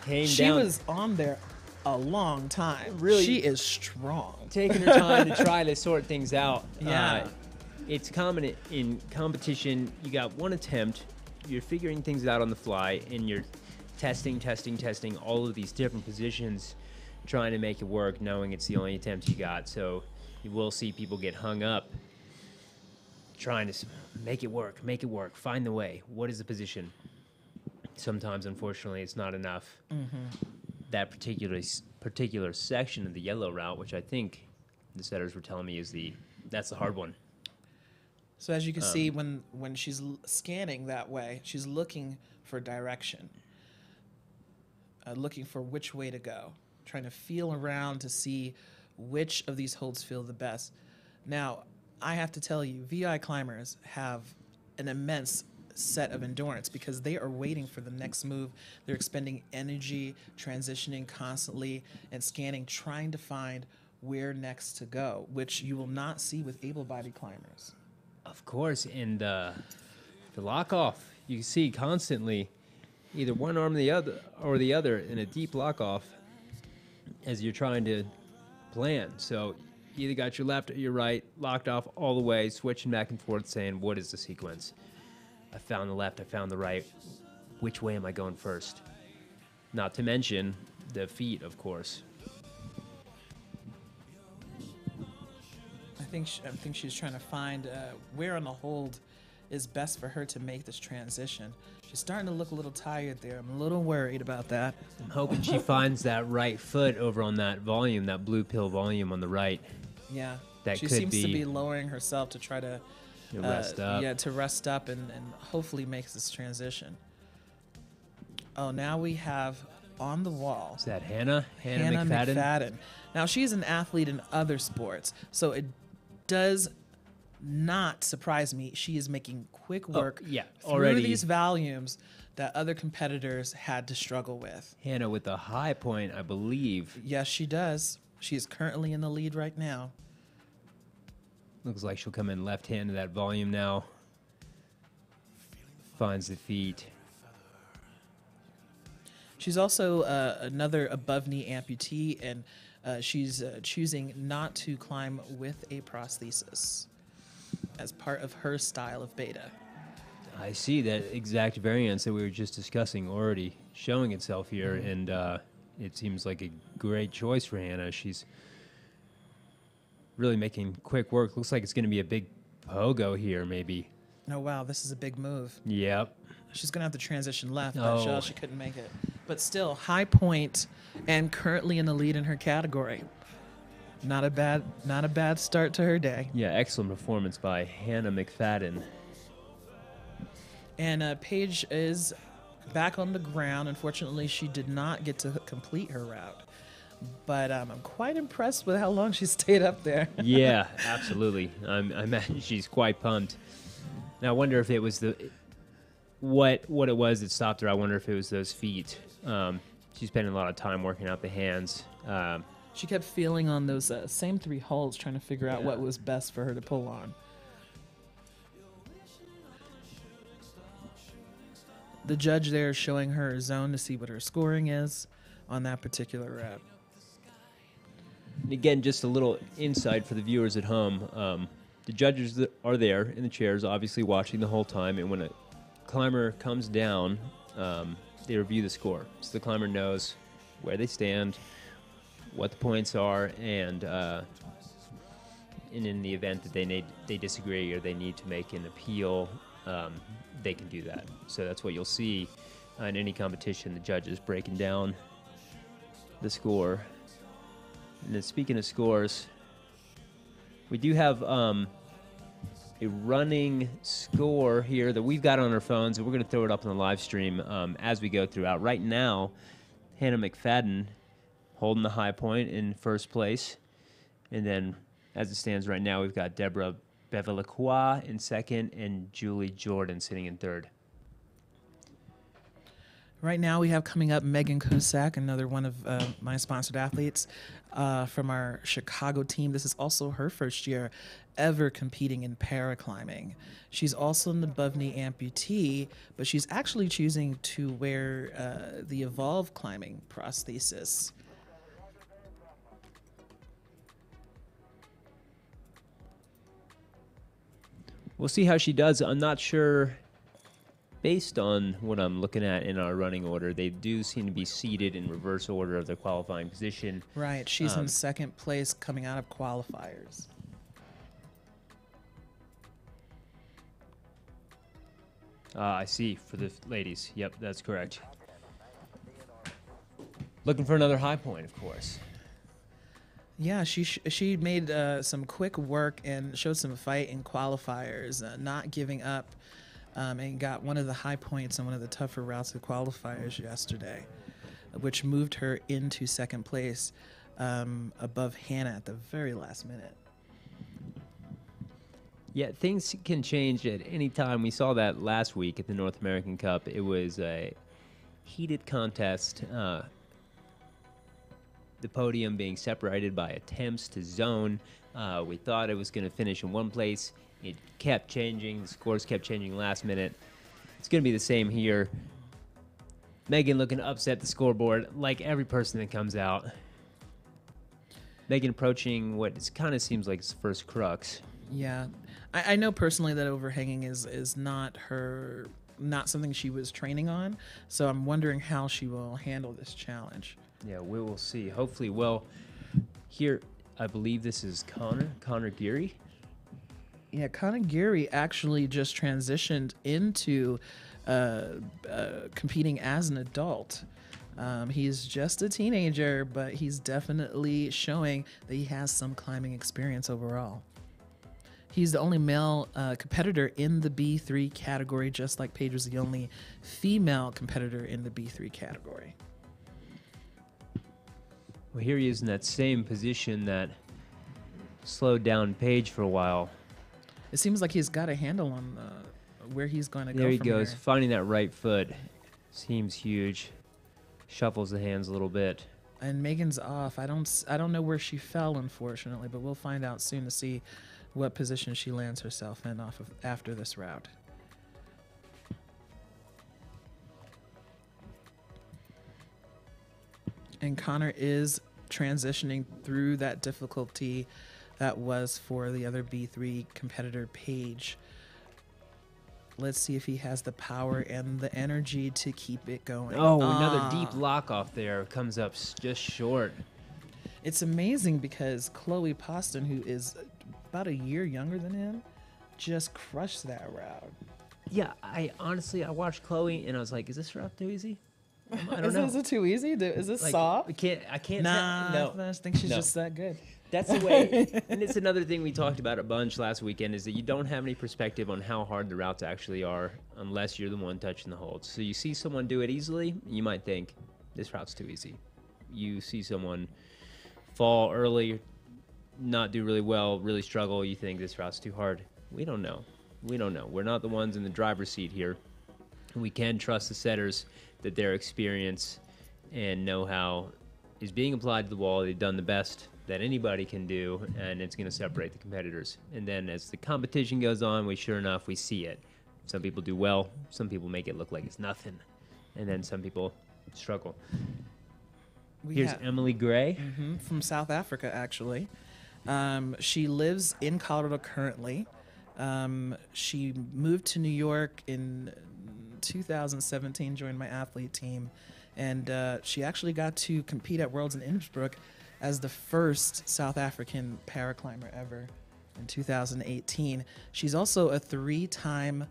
Came she down was on there a long time. Really? she is strong. taking her time to try to sort things out. Yeah. Uh, it's common in competition. You got one attempt. You're figuring things out on the fly, and you're testing, testing, testing all of these different positions, trying to make it work, knowing it's the only attempt you got. So you will see people get hung up trying to make it work, make it work, find the way. What is the position? Sometimes, unfortunately, it's not enough that particular particular section of the yellow route, which I think the setters were telling me is the that's the hard one. So as you can Um, see, when when she's l- scanning that way, she's looking for direction, uh, looking for which way to go, trying to feel around to see which of these holds feel the best. Now, I have to tell you, VI climbers have an immense set of endurance because they are waiting for the next move. They're expending energy, transitioning constantly, and scanning, trying to find where next to go, which you will not see with able-bodied climbers. Of course, and uh, the lock off you see constantly, either one arm or the other or the other in a deep lock off as you're trying to plan. So either got your left or your right locked off all the way, switching back and forth, saying what is the sequence. I found the left, I found the right. Which way am I going first? Not to mention the feet, of course. I think sh I think she's trying to find uh, where on the hold is best for her to make this transition. She's starting to look a little tired there. I'm a little worried about that. I'm hoping she finds that right foot over on that volume, that blue pill volume on the right. Yeah, That she seems to be- be lowering herself to try to Uh, rest up. Yeah, to rest up and, and hopefully makes this transition. Oh, now we have on the wall Is that Hannah? Hannah, Hannah McFadden? McFadden. Now she's an athlete in other sports, so it does not surprise me. She is making quick work Oh, yeah, through already. these volumes that other competitors had to struggle with. Hannah with the high point, I believe. Yes, she does. She is currently in the lead right now. Looks like she'll come in left hand to that volume now. Finds the feet. She's also uh, another above knee amputee, and uh, she's uh, choosing not to climb with a prosthesis as part of her style of beta. I see that exact variance that we were just discussing already showing itself here, and uh, it seems like a great choice for Hannah. She's really making quick work. Looks like it's going to be a big pogo here, maybe. Oh, wow, this is a big move. Yep. She's gonna have to transition left, but she, Oh. she couldn't make it. But still, high point, and currently in the lead in her category. Not a bad, not a bad start to her day. Yeah, excellent performance by Hannah McFadden. And uh, Paige is back on the ground. Unfortunately, she did not get to complete her route. But um, I'm quite impressed with how long she stayed up there. yeah, absolutely. I'm, I imagine she's quite pumped. Now I wonder if it was the what what it was that stopped her. I wonder if it was those feet. Um, she's spending a lot of time working out the hands. Um, She kept feeling on those uh, same three holes, trying to figure out Yeah. what was best for her to pull on. the judge there is showing her zone to see what her scoring is on that particular route. And again, just a little insight for the viewers at home. Um, the judges that are there in the chairs, obviously watching the whole time, and when a climber comes down, um, they review the score, so the climber knows where they stand, what the points are, and uh, and in the event that they need they disagree or they need to make an appeal, um, they can do that. So that's what you'll see in any competition. The judges breaking down the score. And then speaking of scores, we do have um, a running score here that we've got on our phones, and we're going to throw it up on the live stream um, as we go throughout. Right now, Hannah McFadden holding the high point in first place, and then as it stands right now, we've got Deborah Bevilacqua in second and Julie Jordan sitting in third. Right now, we have coming up Megan Cusack, another one of uh, my sponsored athletes uh, from our Chicago team. This is also her first year ever competing in paraclimbing. She's also an above knee amputee, but she's actually choosing to wear uh, the Evolv climbing prosthesis. We'll see how she does. I'm not sure. Based on what I'm looking at in our running order, they do seem to be seated in reverse order of their qualifying position. Right. She's Um, in second place coming out of qualifiers. Ah, I see. For the ladies. Yep, that's correct. Looking for another high point, of course. Yeah, she sh- she made uh, some quick work and showed some fight in qualifiers, uh, not giving up, um, and got one of the high points on one of the tougher routes of qualifiers yesterday, which moved her into second place um, above Hannah at the very last minute. Yeah, things can change at any time. We saw that last week at the North American Cup. It was a heated contest. Uh, the podium being separated by attempts to zone. Uh, we thought it was going to finish in one place. It kept changing. The scores kept changing last minute. It's going to be the same here. Megan looking to upset the scoreboard like every person that comes out. Megan approaching what kind of seems like his first crux. Yeah, I, I know personally that overhanging is is not her, not something she was training on. So I'm wondering how she will handle this challenge. Yeah, we will see. Hopefully, well, here I believe this is Connor, Connor Geary. Yeah, Geary actually just transitioned into uh, uh, competing as an adult. Um, he's just a teenager, but he's definitely showing that he has some climbing experience overall. He's the only male uh, competitor in the B3 category, just like Paige was the only female competitor in the B3 category. Well, here he is in that same position that slowed down Paige for a while. It seems like he's got a handle on uh, where he's going to go. There he goes, here. finding that right foot. Seems huge. Shuffles the hands a little bit. and Megan's off. I don't I don't know where she fell unfortunately, but we'll find out soon to see what position she lands herself in off of after this route. And Connor is transitioning through that difficulty that was for the other B3 competitor Paige. Let's see if he has the power and the energy to keep it going. Oh, another Ah. deep lock off there comes up just short. It's amazing because Chloe Poston, who is about a year younger than him, just crushed that route. Yeah, I honestly I watched Chloe and I was like, is this route too easy? I don't Is, know. is it too easy? Is this Like, soft? I can't. I can't. Nah, tell- no. I think she's No. just that good. That's the way, and it's another thing we talked about a bunch last weekend is that you don't have any perspective on how hard the routes actually are unless you're the one touching the holds. So you see someone do it easily, you might think this route's too easy. You see someone fall early, not do really well, really struggle, you think this route's too hard. We don't know. We don't know. We're not the ones in the driver's seat here. We can trust the setters that their experience and know-how is being applied to the wall. They've done the best that anybody can do, and it's going to separate the competitors. And then as the competition goes on, we sure enough we see it. Some people do well. Some people make it look like it's nothing, and then some people struggle. We Here's ha- Emily Gray. Mhm, from South Africa, actually. Um, she lives in Colorado currently. Um, she moved to New York in 2017, joined my athlete team, and uh, she actually got to compete at Worlds in Innsbruck as the first South African paraclimber ever in 2018. She's also a three time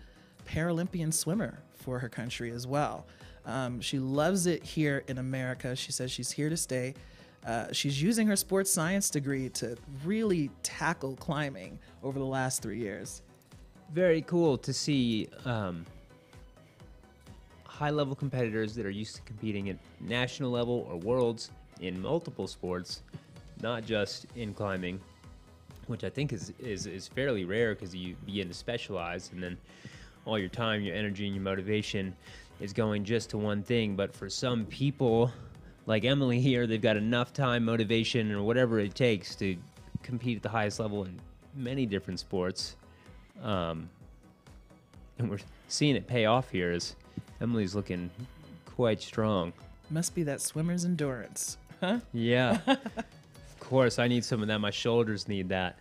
Paralympian swimmer for her country as well. Um, she loves it here in America. She says she's here to stay. Uh, she's using her sports science degree to really tackle climbing over the last three years. Very cool to see um, high level competitors that are used to competing at national level or worlds in multiple sports, not just in climbing, which I think is, is, is fairly rare because you begin to specialize and then all your time, your energy, and your motivation is going just to one thing. But for some people, like Emily here, they've got enough time, motivation, or whatever it takes to compete at the highest level in many different sports. Um, and we're seeing it pay off here as Emily's looking quite strong. Must be that swimmer's endurance, huh? Yeah. of course, I need some of that. My shoulders need that.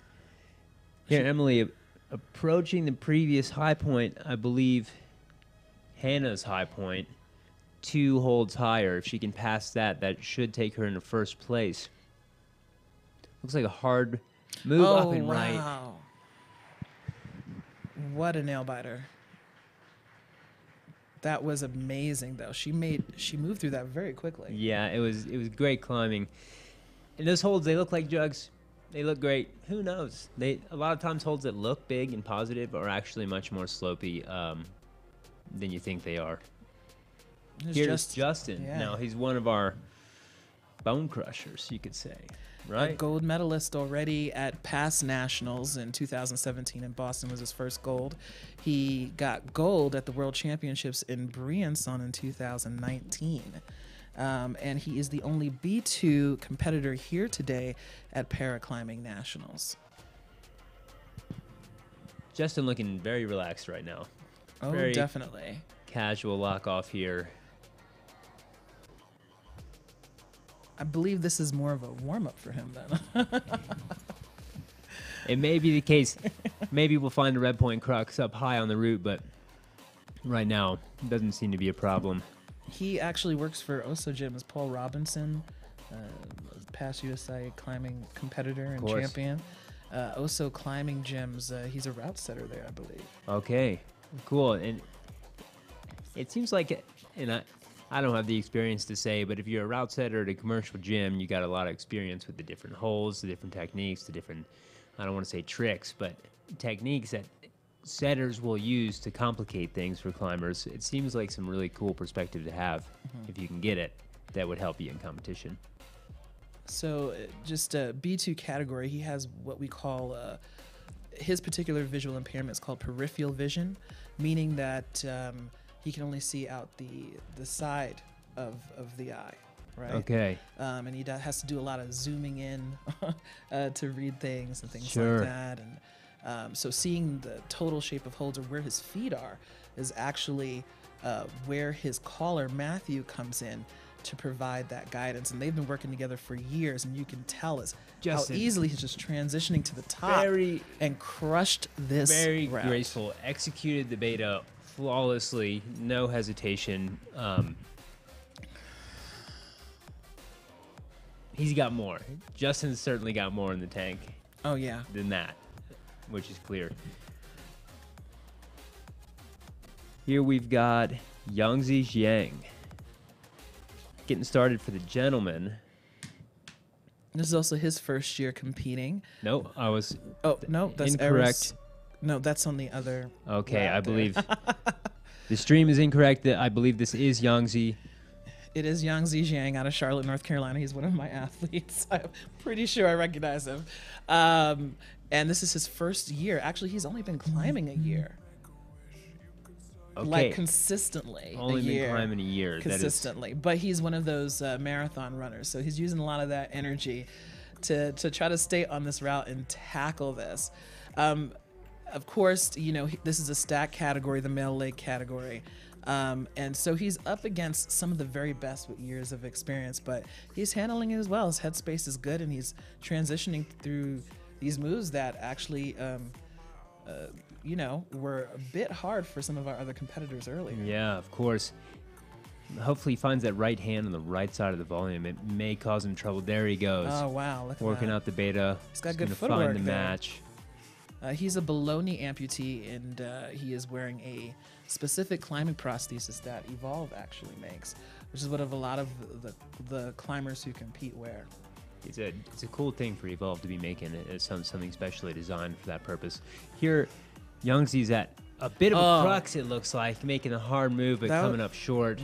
Here, Emily, a- approaching the previous high point, I believe Hannah's high point, two holds higher. If she can pass that, that should take her into first place. Looks like a hard move up and right. Oh. What a nail biter. That was amazing though. She made she moved through that very quickly. Yeah, it was it was great climbing. And those holds, they look like jugs. They look great. Who knows? They a lot of times holds that look big and positive are actually much more slopey um, than you think they are. Here's just Justin. yeah. Now he's one of our bone crushers, you could say, a gold medalist already at past nationals in 2017 in Boston was his first gold. He got gold at the World Championships in Briançon in 2019. Um, and he is the only B2 competitor here today at Paraclimbing Nationals. Justin looking very relaxed right now. Oh, Very- definitely. Casual lock off here. I believe this is more of a warm up for him then. It may be the case. Maybe we'll find a red point crux up high on the route, but right now it doesn't seem to be a problem. he actually works for Oso Gym as Paul Robinson, uh, past USA climbing competitor and champion. Uh, Oso Climbing Gyms, uh, he's a route setter there, I believe. Okay, cool. And it seems like, and I, I don't have the experience to say, but if you're a route setter at a commercial gym, you got a lot of experience with the different holes, the different techniques, the different, I don't want to say tricks, but techniques that setters will use to complicate things for climbers. It seems like some really cool perspective to have if you can get it. That would help you in competition. So, uh, just a B2 category, he has what we call uh, his particular visual impairment is called peripheral vision, meaning that um, he can only see out the the side of, of the eye, right? Okay. um, and he has to do a lot of zooming in uh, to read things and things Sure. like that. And um, so seeing the total shape of holds or where his feet are is actually uh, where his caller Matthew comes in to provide that guidance. And they've been working together for years, and you can tell us Justin. how easily he's just transitioning to the top Very and crushed this very graceful. Executed the beta flawlessly, no hesitation. Um, he's got more. Justin's certainly got more in the tank Oh yeah, than that, which is clear. Here we've got Yangzi Jiang. Getting started for the gentleman. this is also his first year competing. No, I was Oh no, that's Incorrect. Eris- No, that's on the other. okay. I believe the stream is incorrect. I believe this is Yangzi. It is Yang Zijiang out of Charlotte, North Carolina. He's one of my athletes. I'm pretty sure I recognize him. Um, and this is his first year. Actually, he's only been climbing a year, Okay. like consistently. Only a been year, climbing a year. That is consistently. But he's one of those uh, marathon runners, so he's using a lot of that energy to to try to stay on this route and tackle this. Um, of course, you know, this is a stack category, the male leg category. Um, and so he's up against some of the very best with years of experience, but he's handling it as well. His headspace is good, and he's transitioning through these moves that actually, um, uh, you know, were a bit hard for some of our other competitors earlier. Yeah, of course. Hopefully, he finds that right hand on the right side of the volume. It may cause him trouble. There he goes, Oh wow! Look at working that. out the beta. He's got He's good footwork Find the there. match. Uh, he's a below knee amputee, and uh, he is wearing a specific climbing prosthesis that Evolv actually makes, which is what of a lot of the, the climbers who compete wear. It's a it's a cool thing for Evolv to be making it. It's some, something specially designed for that purpose. Here, Yangzi's at a bit of a Oh. crux. It looks like making a hard move, but That- coming up short.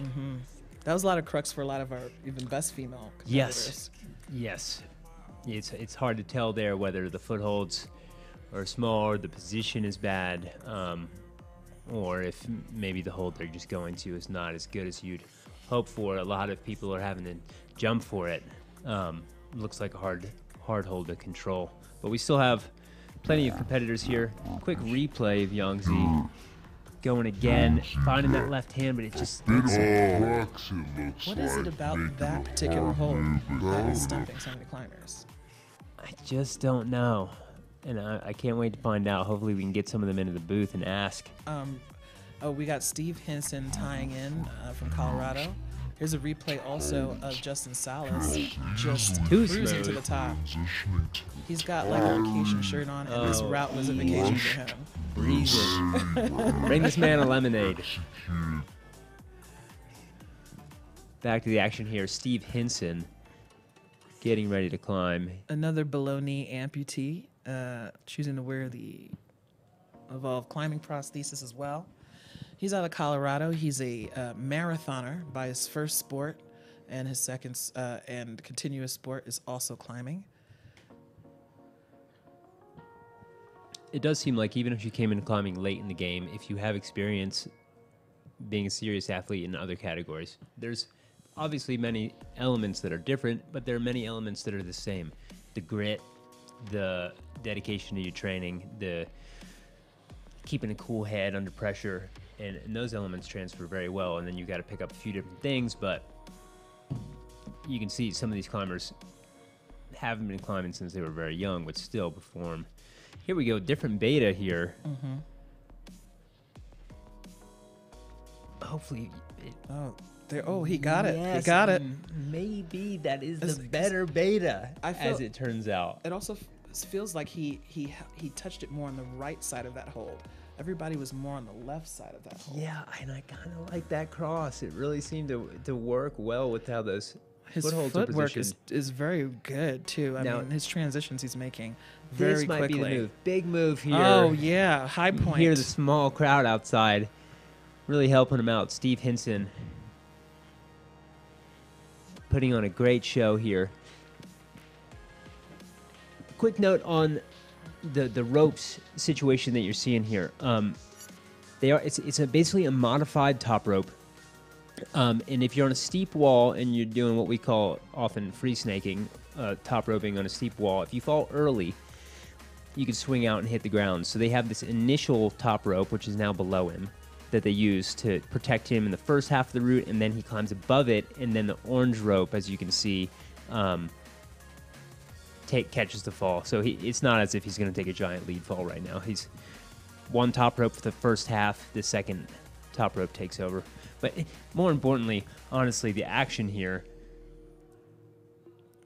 That was a lot of crux for a lot of our even best female. Yes. Yes, it's it's hard to tell there whether the footholds are small or the position is bad, um, or if maybe the hold they're just going to is not as good as you'd hope for. A lot of people are having to jump for it. Um, looks like a hard hard hold to control, but we still have plenty of competitors here. Quick replay of Yangzi going again, finding that left hand, but it just Bit of it What is it about that particular hard hold move that without is it. stumping so many climbers? I just don't know. And I, I can't wait to find out. Hopefully, we can get some of them into the booth and ask. Um, oh, we got Steve Henson tying in uh, from Colorado. Here's a replay also of Justin Salas just Too cruising to the top. He's got like a vacation shirt on, and this Oh. route was a vacation for him. Breezing. Bring this man a lemonade. Back to the action here. Steve Henson getting ready to climb. Another below knee amputee, uh, choosing to wear the Evolv climbing prosthesis as well. He's out of Colorado. He's a uh, marathoner by his first sport, and his second uh, and continuous sport is also climbing. It does seem like even if you came in climbing late in the game, if you have experience being a serious athlete in other categories, there's obviously many elements that are different, but there are many elements that are the same. The grit, the dedication to your training, the keeping a cool head under pressure, and, and those elements transfer very well. And then you've got to pick up a few different things, but you can see some of these climbers haven't been climbing since they were very young, but still perform. Here we go, different beta here. Hmm. Hopefully, it, Oh, there! Oh, he got it. he got it. Maybe that is the better beta, I as it turns out. It also feels like he he he touched it more on the right side of that hold. Everybody was more on the left side of that hold. Yeah, and I kind of like that cross. It really seemed to to work well with how those His footwork is, positioned. is very good too. I Now- mean, his transitions he's making very this might quickly. be the move. Big move here. Oh yeah, high point. Hear the small crowd outside, really helping him out. Steve Henson putting on a great show here. Quick note on the the ropes situation that you're seeing here. Um, they are it's it's a basically a modified top rope. Um, and if you're on a steep wall and you're doing what we call often free snaking, uh, top roping on a steep wall, if you fall early, you can swing out and hit the ground. So they have this initial top rope, which is now below him, that they use to protect him in the first half of the route, and then he climbs above it, and then the orange rope, as you can see, um, take catches the fall. So he, it's not as if he's going to take a giant lead fall right now. He's one top rope for the first half, the second top rope takes over. But eh, more importantly, honestly, the action here.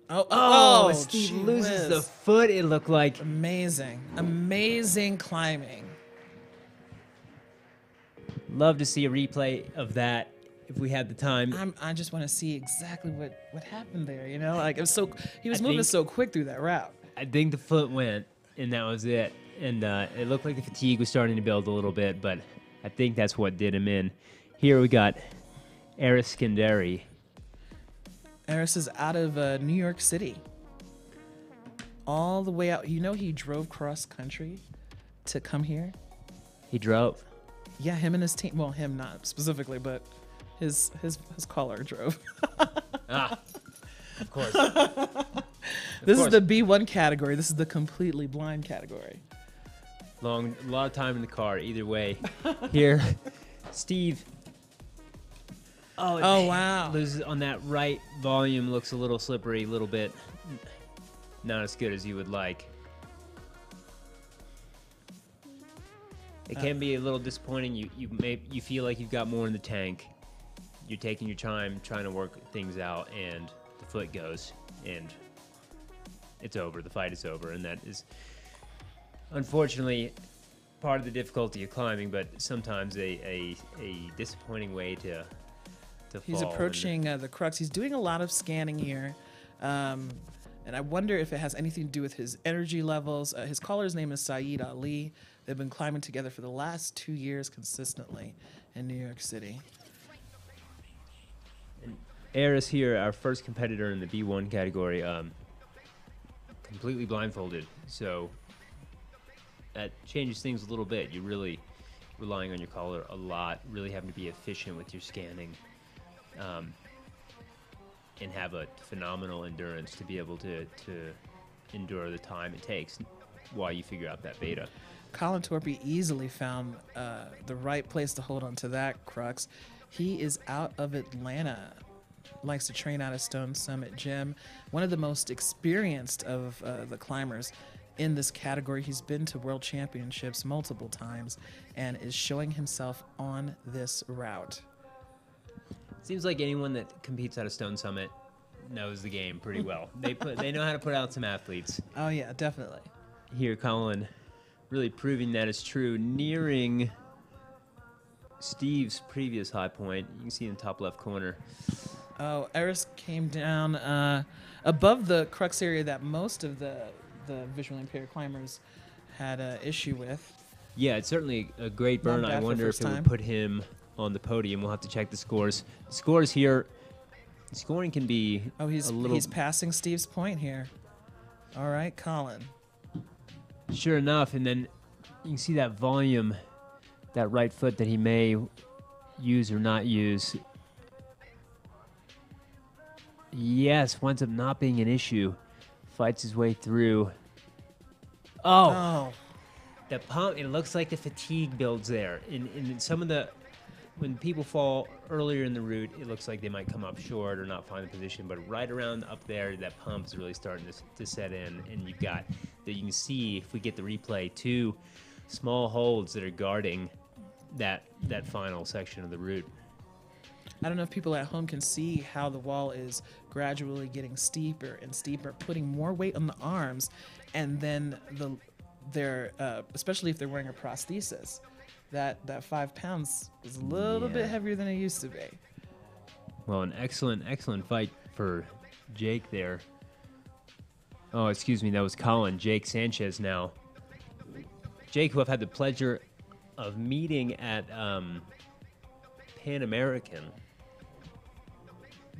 oh, Oh, oh, Steve gee loses whiz. the foot. It looked like amazing, amazing climbing. Love to see a replay of that if we had the time. I'm, I just want to see exactly what what happened there. You know, like it was so he was I moving think- so quick through that route. I think the foot went, and that was it. And uh, it looked like the fatigue was starting to build a little bit, but I think that's what did him in. Here we got Eris Skandari. Eris is out of uh, New York City. All the way out. You know, he drove cross country to come here. He drove. Yeah, him and his team. Well, him not specifically, but his his his caller drove. Ah, of course. this course. is the B1 category. This is the completely blind category. Long, a lot of time in the car. Either way, here, Steve. Oh, Oh, wow. Loses on that right volume. Looks a little slippery, a little bit. Not as good as you would like. It Uh, can be a little disappointing. You you may you feel like you've got more in the tank. You're taking your time trying to work things out, and the foot goes, and it's over. The fight is over, and that is unfortunately part of the difficulty of climbing, but sometimes a a, a disappointing way to to He's fall. approaching uh, the crux. He's doing a lot of scanning here. Um, and I wonder if it has anything to do with his energy levels. Uh, his caller's name is Saeed Ali. They've been climbing together for the last two years consistently in New York City. Eris here, our first competitor in the B1 category, um, completely blindfolded. So that changes things a little bit. You're really relying on your caller a lot, really having to be efficient with your scanning, um, and have a phenomenal endurance to be able to, to endure the time it takes while you figure out that beta. Colin Torpy easily found uh, the right place to hold on to that crux. He is out of Atlanta, likes to train out of Stone Summit Gym, one of the most experienced of uh, the climbers in this category. He's been to world championships multiple times and is showing himself on this route. Seems like anyone that competes at a Stone Summit knows the game pretty well. they put they know how to put out some athletes. Oh, yeah, definitely. here, Colin, really proving that is true. Nearing Steve's previous high point, you can see in the top left corner. Oh, Eris came down uh, above the crux area that most of the, the visually impaired climbers had an issue with. Yeah, it's certainly a great burn. I wonder if it time. would put him on the podium. We'll have to check the scores. The scores here, scoring can be Oh, he's a little. he's passing Steve's point here. All right, Colin. Sure enough, and then you can see that volume, that right foot that he may use or not use. Yes, winds up not being an issue. Fights his way through. Oh, Oh, the pump. It looks like the fatigue builds there. In in some of the when people fall earlier in the route, it looks like they might come up short or not find the position. But right around up there, that pump is really starting to, to set in, and you've got that you can see if we get the replay two small holds that are guarding that that final section of the route. I don't know if people at home can see how the wall is gradually getting steeper and steeper, putting more weight on the arms, and then the they're uh, especially if they're wearing a prosthesis. That that five pounds is a little Yeah. bit heavier than it used to be. Well, an excellent, excellent fight for Jake there. Oh, excuse me, that was Colin. Jake Sanchez now. Jake, who I've had the pleasure of meeting at um, Pan American.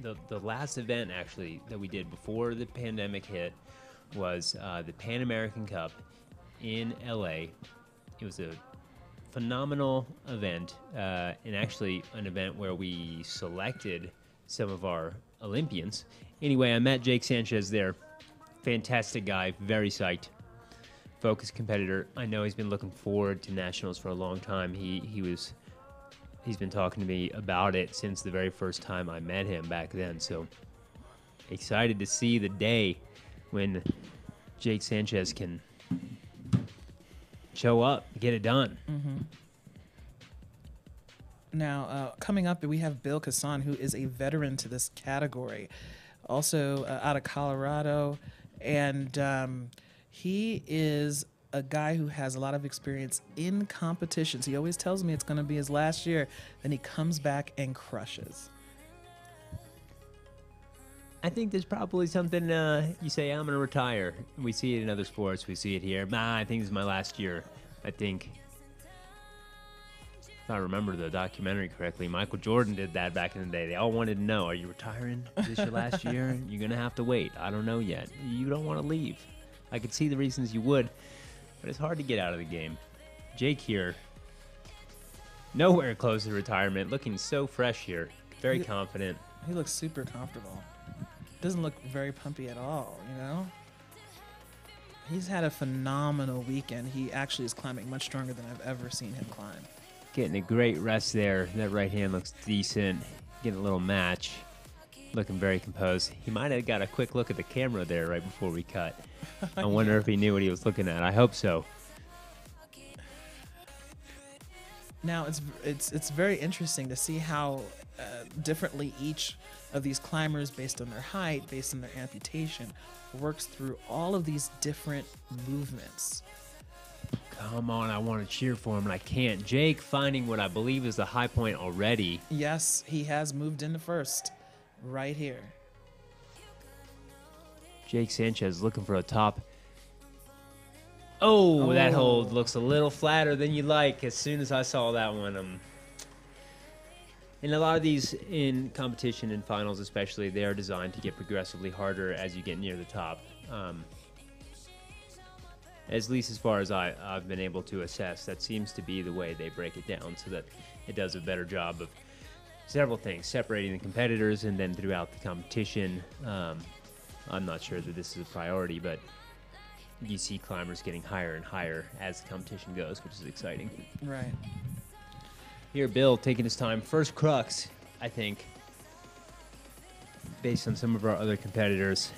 The, the last event, actually, that we did before the pandemic hit was uh, the Pan American Cup in LA. It was a phenomenal event, uh, and actually an event where we selected some of our Olympians. Anyway, I met Jake Sanchez there. Fantastic guy, very psyched. Focused competitor. I know he's been looking forward to nationals for a long time. He he was he's been talking to me about it since the very first time I met him back then. So excited to see the day when Jake Sanchez can show up, get it done. Now, uh, coming up, we have Bill Kassan, who is a veteran to this category, also uh, out of Colorado. And um, he is a guy who has a lot of experience in competitions. He always tells me it's going to be his last year. Then he comes back and crushes. I think there's probably something uh, you say, I'm going to retire. We see it in other sports. We see it here. Nah, I think this is my last year. I think, if I remember the documentary correctly, Michael Jordan did that back in the day. They all wanted to know, are you retiring? Is this your last year? You're going to have to wait. I don't know yet. You don't want to leave. I could see the reasons you would, but it's hard to get out of the game. Jake here, nowhere close to retirement, looking so fresh here. Very Yeah. confident. He looks super comfortable. Doesn't look very pumpy at all, you know? He's had a phenomenal weekend. He actually is climbing much stronger than I've ever seen him climb. Getting a great rest there. That right hand looks decent. Getting a little match. Looking very composed. He might have got a quick look at the camera there right before we cut. I wonder if he knew what he was looking at. I hope so. Now it's it's it's very interesting to see how uh, differently each of these climbers, based on their height, based on their amputation, works through all of these different movements. Come on, I want to cheer for him, and I can't. Jake finding what I believe is the high point already. Yes, he has moved into first, right here. Jake Sanchez looking for a top. Oh, that Oh. hold looks a little flatter than you like. As soon as I saw that one, um, and a lot of these in competition and finals, especially, they are designed to get progressively harder as you get near the top. Um, at least as far as I, I've been able to assess, that seems to be the way they break it down, so that it does a better job of several things, separating the competitors, and then throughout the competition. Um, I'm not sure that this is a priority, but you see climbers getting higher and higher as the competition goes, which is exciting. Right. Here, Bill taking his time. First crux, I think, based on some of our other competitors.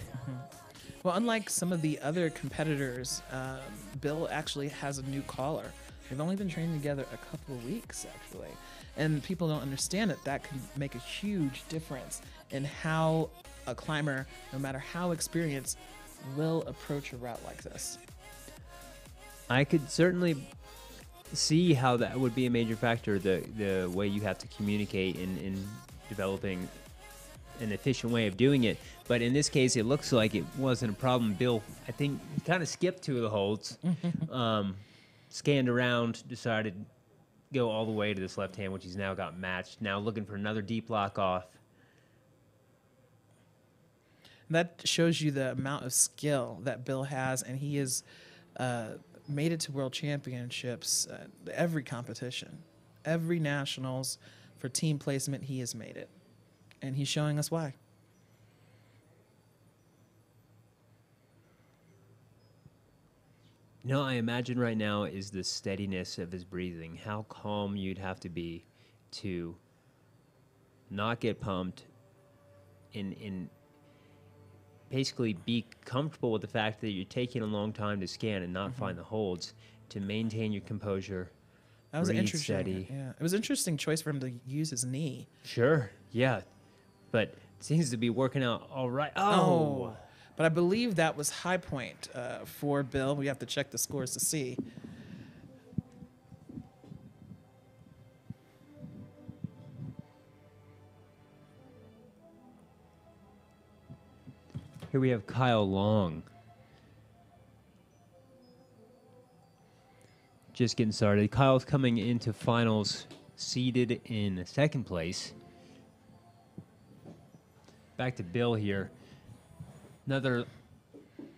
Well, unlike some of the other competitors, um, Bill actually has a new collar. They've only been training together a couple of weeks, actually. And people don't understand that that can make a huge difference in how a climber, no matter how experienced, will approach a route like this. I could certainly see how that would be a major factor. The the way you have to communicate in, in developing an efficient way of doing it. But in this case, it looks like it wasn't a problem. Bill, I think, kind of skipped two of the holds, um, scanned around, decided go all the way to this left hand, which he's now got matched. Now looking for another deep lock off. That shows you the amount of skill that Bill has, and he has uh, made it to world championships, uh, every competition, every nationals for team placement. He has made it, and he's showing us why. No, I imagine right now is the steadiness of his breathing. How calm you'd have to be to not get pumped and and basically be comfortable with the fact that you're taking a long time to scan and not find the holds to maintain your composure. That was interesting. steady. Yeah, it was an interesting choice for him to use his knee. Sure, yeah, but it seems to be working out all right. Oh, oh. But I believe that was high point uh, for Bill. We have to check the scores to see. here we have Kyle Long. Just getting started. Kyle's coming into finals seated in second place. Back to Bill here. Another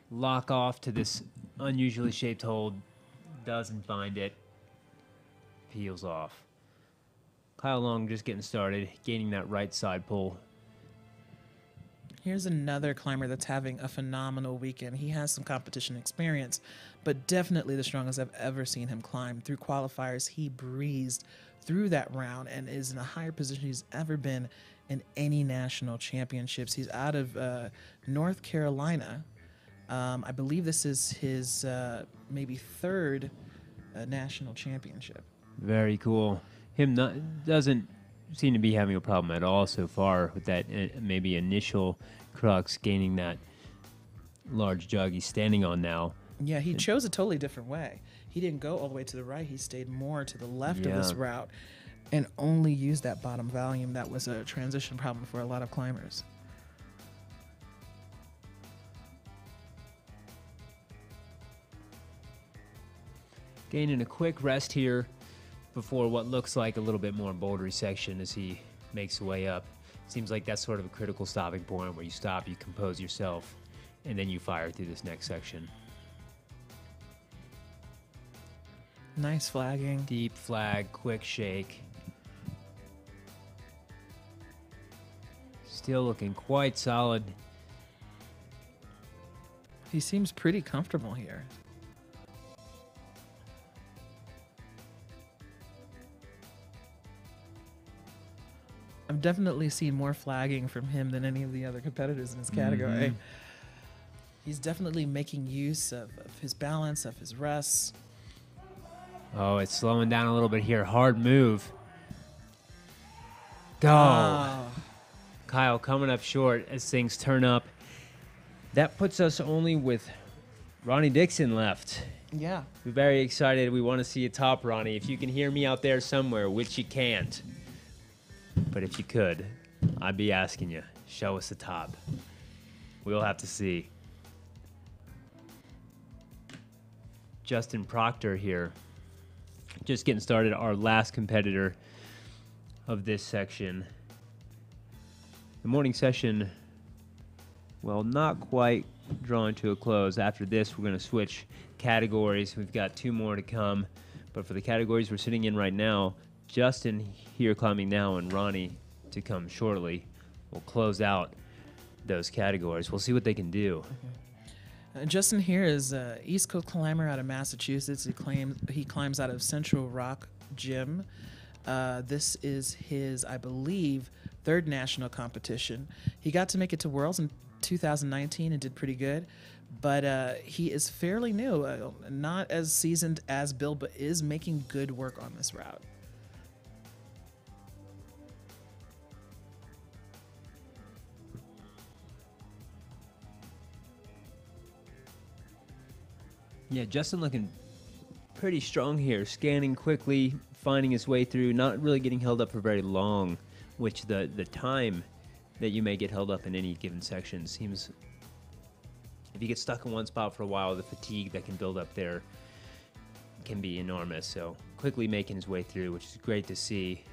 lock off to this unusually shaped hold. Doesn't find it. Peels off. Kyle Long just getting started, gaining that right side pull. Here's another climber that's having a phenomenal weekend. He has some competition experience, but definitely the strongest I've ever seen him climb. Through qualifiers, he breezed through that round and is in a higher position he's ever been in any national championships. He's out of uh, North Carolina. Um, I believe this is his uh, maybe third uh, national championship. Very cool. Him not, doesn't seem to be having a problem at all so far with that uh, maybe initial crux gaining that large jug he's standing on now. Yeah, he chose a totally different way. He didn't go all the way to the right. He stayed more to the left of this route and only use that bottom volume. That was a transition problem for a lot of climbers. Gaining a quick rest here before what looks like a little bit more bouldery section as he makes the way up. Seems like that's sort of a critical stopping point where you stop, you compose yourself, and then you fire through this next section. Nice flagging. Deep flag, quick shake. Still looking quite solid. He seems pretty comfortable here. I've definitely seen more flagging from him than any of the other competitors in his category. Mhm. He's definitely making use of, of his balance, of his rests. Oh, it's slowing down a little bit here. Hard move. Go. Oh. Kyle coming up short as things turn up. That puts us only with Ronnie Dixon left. Yeah. We're very excited. We want to see you top, Ronnie. If you can hear me out there somewhere, which you can't, but if you could, I'd be asking you, show us the top. We'll have to see. Justin Proctor here. Just getting started, our last competitor of this section. The morning session, well, not quite drawing to a close. After this, we're going to switch categories. We've got two more to come. But for the categories we're sitting in right now, Justin here climbing now and Ronnie to come shortly will close out those categories. We'll see what they can do. Uh, Justin here is a East Coast climber out of Massachusetts. He claims he climbs out of Central Rock Gym. Uh, this is his, I believe, third national competition. He got to make it to Worlds in 2019 and did pretty good, but uh, he is fairly new, uh, not as seasoned as Bill, but is making good work on this route. Yeah, Justin looking pretty strong here, scanning quickly, finding his way through, not really getting held up for very long, which the the time that you may get held up in any given section seems if you get stuck in one spot for a while, the fatigue that can build up there can be enormous. So quickly making his way through, which is great to see.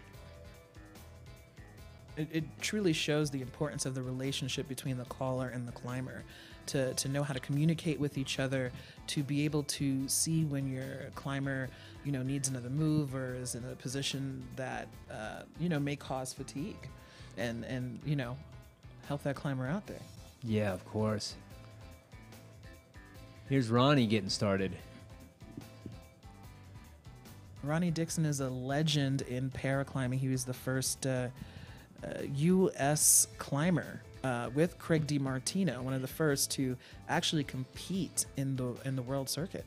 It, it truly shows the importance of the relationship between the caller and the climber to, to know how to communicate with each other to be able to see when your climber you know needs another move or is in a position that uh, you know may cause fatigue and and you know help that climber out there Yeah, of course. Here's Ronnie getting started. Ronnie Dixon is a legend in paraclimbing. He was the first uh, uh, U.S. climber uh, with Craig DeMartino, one of the first to actually compete in the in the world circuit.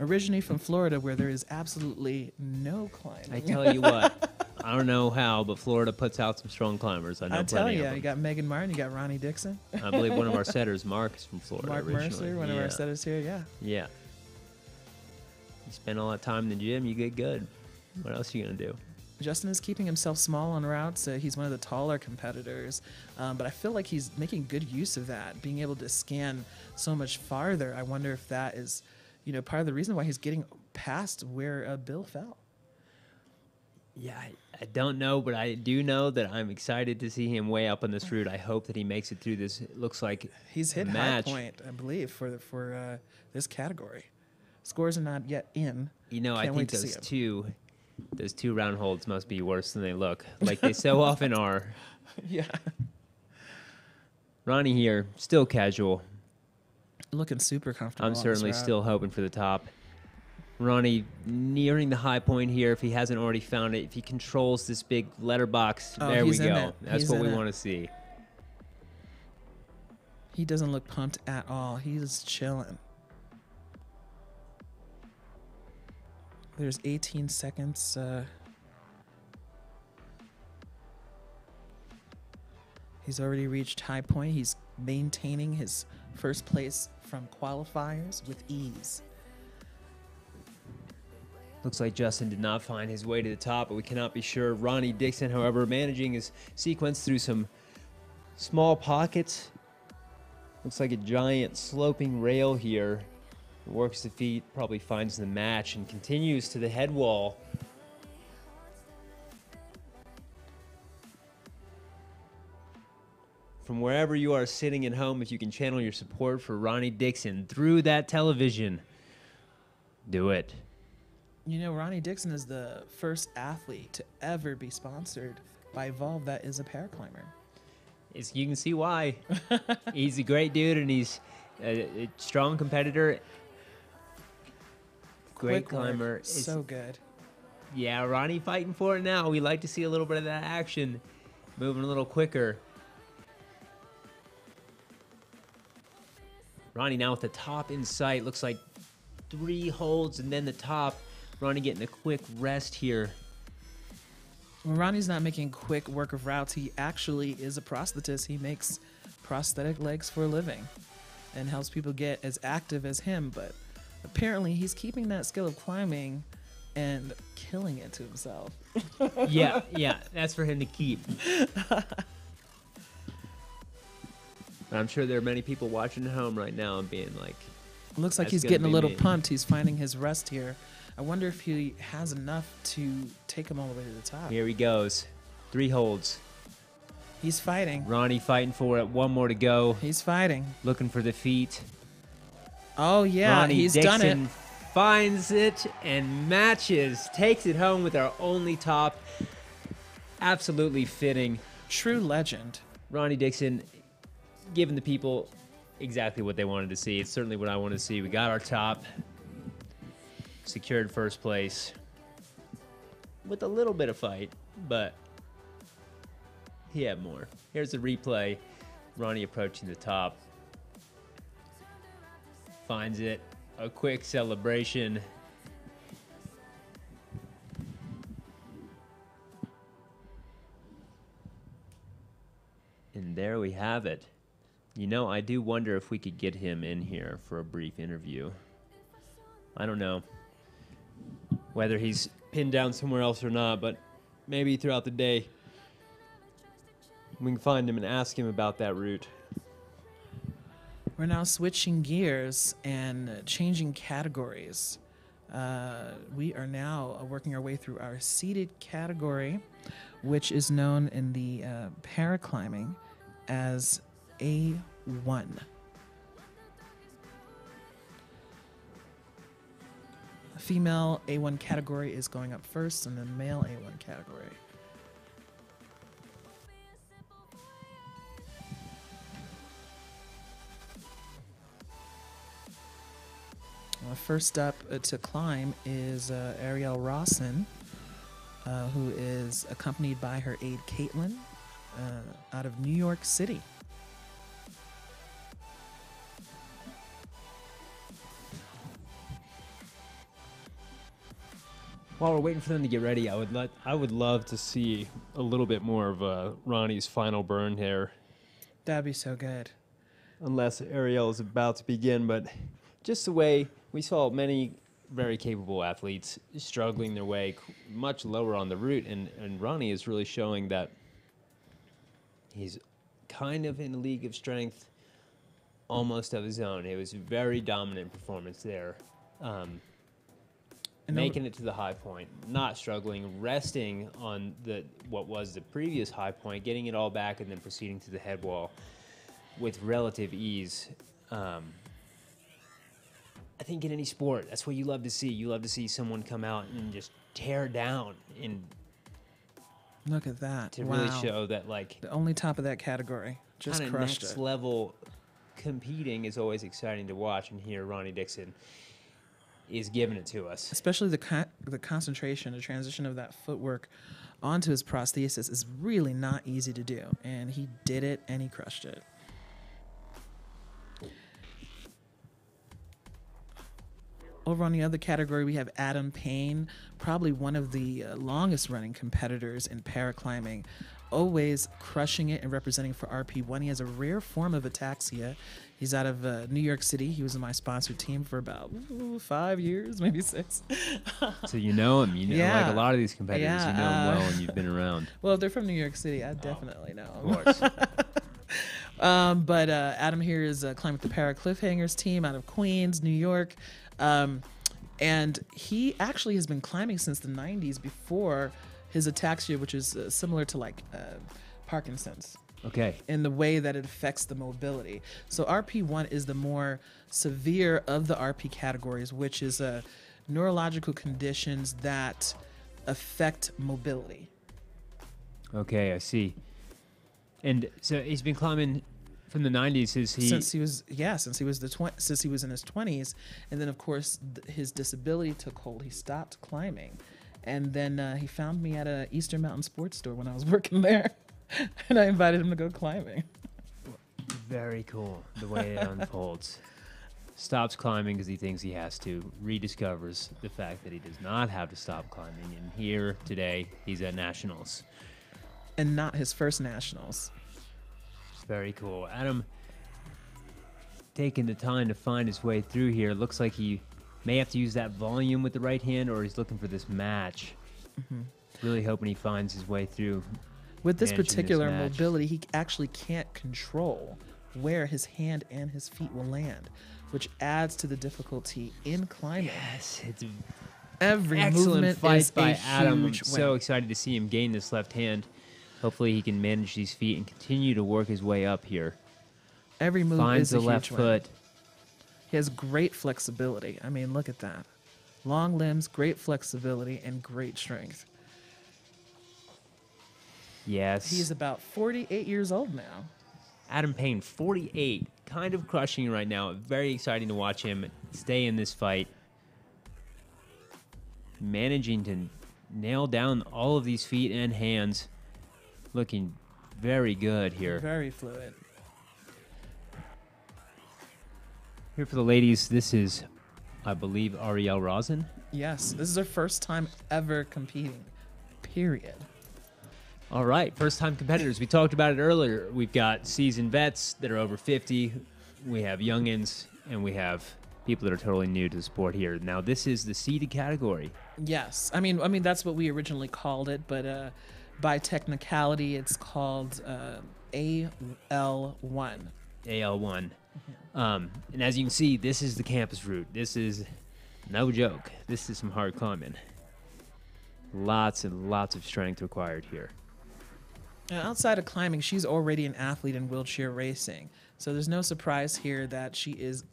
Originally from Florida, where there is absolutely no climbing. I tell you what, I don't know how, but Florida puts out some strong climbers. I know I tell you, you got Meagan Martin, you got Ronnie Dixon, I believe one of our setters, Mark, is from Florida Mark originally. Mercer, one of our setters here. Yeah, Yeah. You spend all that time in the gym, you get good. What else are you gonna do? Justin is keeping himself small on routes. Uh, he's one of the taller competitors, um, but I feel like he's making good use of that, being able to scan so much farther. I wonder if that is, you know, part of the reason why he's getting past where uh, Bill fell. Yeah, I, I don't know, but I do know that I'm excited to see him way up on this route. I hope that he makes it through this. It looks like He's hit match. high point, I believe, for the, for uh, this category. Scores are not yet in. You know, I Can't think to see those two, those two round holds must be worse than they look, like they so often are. yeah, Ronnie here, still casual. Looking super comfortable. I'm certainly still hoping for the top. Ronnie nearing the high point here. If he hasn't already found it, if he controls this big letterbox, Oh, there we go. That's He's what we it. want to see. He doesn't look pumped at all. He's chilling. There's 18 seconds. Uh, he's already reached high point. He's maintaining his first place from qualifiers with ease. Looks like Justin did not find his way to the top, but we cannot be sure. Ronnie Dixon, however, managing his sequence through some small pockets. Looks like a giant sloping rail here. Works the feet, probably finds the match, and continues to the head wall. From wherever you are sitting at home, if you can channel your support for Ronnie Dixon through that television, do it. You know, Ronnie Dixon is the first athlete to ever be sponsored by Evolv that is a paraclimber. It's, you can see why. he's a great dude, and he's a, a strong competitor. Great Quick work, climber. It's- So good. yeah, Ronnie fighting for it now. We like to see a little bit of that action, moving a little quicker. Ronnie now with the top in sight. Looks like three holds and then the top. Ronnie getting a quick rest here. When Ronnie's not making quick work of routes, he actually is a prosthetist. He makes prosthetic legs for a living and helps people get as active as him. But apparently, he's keeping that skill of climbing and killing it to himself. yeah, yeah, that's for him to keep. I'm sure there are many people watching at home right now and being like, Looks like he's getting a little me. pumped. He's finding his rest here. I wonder if he has enough to take him all the way to the top. here he goes. Three holds. He's fighting. Ronnie fighting for it. One more to go. He's fighting. Looking for the feet. Oh yeah, Ronnie he's Dixon done it. finds it and matches. Takes it home with our only top. Absolutely fitting. True legend. Ronnie Dixon giving the people exactly what they wanted to see. It's certainly what I wanted to see. We got our top, secured first place with a little bit of fight, but he had more. Here's the replay. Ronnie approaching the top. Finds it. A quick celebration. And there we have it. You know, I do wonder if we could get him in here for a brief interview. I don't know whether he's pinned down somewhere else or not, but maybe throughout the day we can find him and ask him about that route. We're now switching gears and changing categories. Uh, we are now working our way through our seated category, which is known in the uh, paraclimbing as A1. Female A1 category is going up first, and then male A1 category. Well, first up uh, to climb is uh, Ariel Rawson, uh, who is accompanied by her aide Caitlin uh, out of New York City. While we're waiting for them to get ready, I would let I would love to see a little bit more of uh, Ronnie's final burn here, That'd be so good. unless Ariel is about to begin. But just the way we saw many very capable athletes struggling their way much lower on the route, and and Ronnie is really showing that he's kind of in a league of strength, almost of his own. It was a very dominant performance there. Um, And over- making it to the high point, not struggling, resting on the what was the previous high point, getting it all back, and then proceeding to the head wall with relative ease. Um, I think in any sport, that's what you love to see. You love to see someone come out and just tear down and Look at that. to wow. really show that like The only top of that category. Just crushed next it. level competing is always exciting to watch. And here Ronnie Dixon is giving it to us. especially the the concentration, the transition of that footwork onto his prosthesis is really not easy to do, and he did it and he crushed it. Over on the other category, we have Adam Payne, probably one of the uh, longest running competitors in paraclimbing, always crushing it and representing for RP1. He has a rare form of ataxia. He's out of uh, New York City. He was in my sponsored team for about ooh, five years, maybe six. So you know him. You know, like a lot of these competitors, Yeah, you know him uh, well, and you've been around. Well, if they're from New York City, I definitely know. Oh, Of course. Um, but uh, Adam here is uh, climbing with the Para Cliffhangers team out of Queens, New York. Um, and he actually has been climbing since the 90s before his ataxia, which is uh, similar to like uh, Parkinson's okay. in the way that it affects the mobility. So RP1 is the more severe of the RP categories, which is uh, neurological conditions that affect mobility. Okay, I see. And so he's been climbing from the 90s. Is he? since he was yeah since he was the tw- since he was in his 20s and then of course th- his disability took hold he stopped climbing and then uh, he found me at a eastern mountain sports store when i was working there and i invited him to go climbing Very cool the way it unfolds. Stops climbing because he thinks he has to. Rediscovers the fact that he does not have to stop climbing. And here today, he's at nationals. and not his first nationals Very cool. Adam taking the time to find his way through here. Looks like he may have to use that volume with the right hand or he's looking for this match. Mm-hmm. Really hoping he finds his way through. with this managing this particular mobility he actually can't control where his hand and his feet will land which adds to the difficulty in climbing Yes, it's every excellent movement fight by Adam. I'm so win. excited to see him gain this left hand. Hopefully, he can manage these feet and continue to work his way up here. every move Finds is a the left huge win. He has great flexibility. I mean, look at that. Long limbs, great flexibility, and great strength. Yes. He's about 48 years old now. Adam Payne, 48, kind of crushing right now. Very exciting to watch him stay in this fight. Managing to nail down all of these feet and hands. Looking very good here. Very fluid. Here for the ladies, this is, I believe, Ariel Rosin. Yes, this is her first time ever competing. Period. All right, first time competitors. We talked about it earlier. We've got seasoned vets that are over 50, we have youngins, and we have people that are totally new to the sport here. Now, this is the seeded category. Yes, I mean, I mean that's what we originally called it, but uh, by technicality, it's called uh, AL1. AL1. Um, and as you can see, this is the campus route. This is no joke. This is some hard climbing. Lots and lots of strength required here. Now, outside of climbing, she's already an athlete in wheelchair racing. So there's no surprise here that she is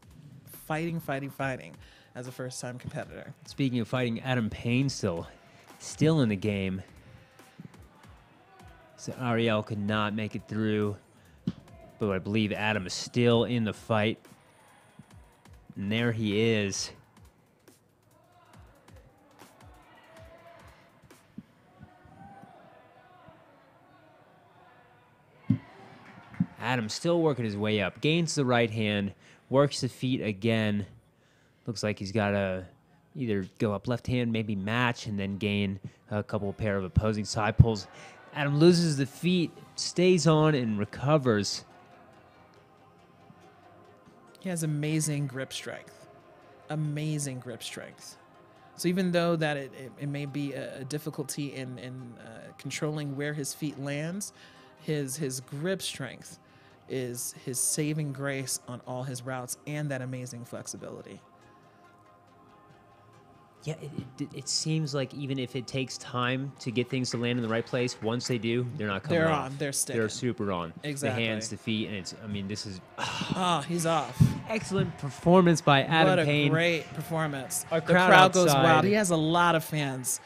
fighting, fighting, fighting as a first time competitor. Speaking of fighting, Adam Payne still, still in the game. So Ariel could not make it through, but I believe Adam is still in the fight. And there he is. Adam still working his way up. Gains the right hand, works the feet again. Looks like he's got to either go up left hand, maybe match, and then gain a couple pair of opposing side pulls. Adam loses the feet, stays on, and recovers. He has amazing grip strength. Amazing grip strength. So even though that it, it, it may be a, difficulty in, in uh, controlling where his feet lands, his his grip strength is his saving grace on all his routes and that amazing flexibility. Yeah, it, it, it seems like even if it takes time to get things to land in the right place, once they do, they're not coming They're off. on, they're They're super on. Exactly. The hands, the feet, and it's. I mean, this is Oh, he's off. excellent performance by Adam what a Payne. great performance. Our the crowd crowd goes wild. He has a lot of fans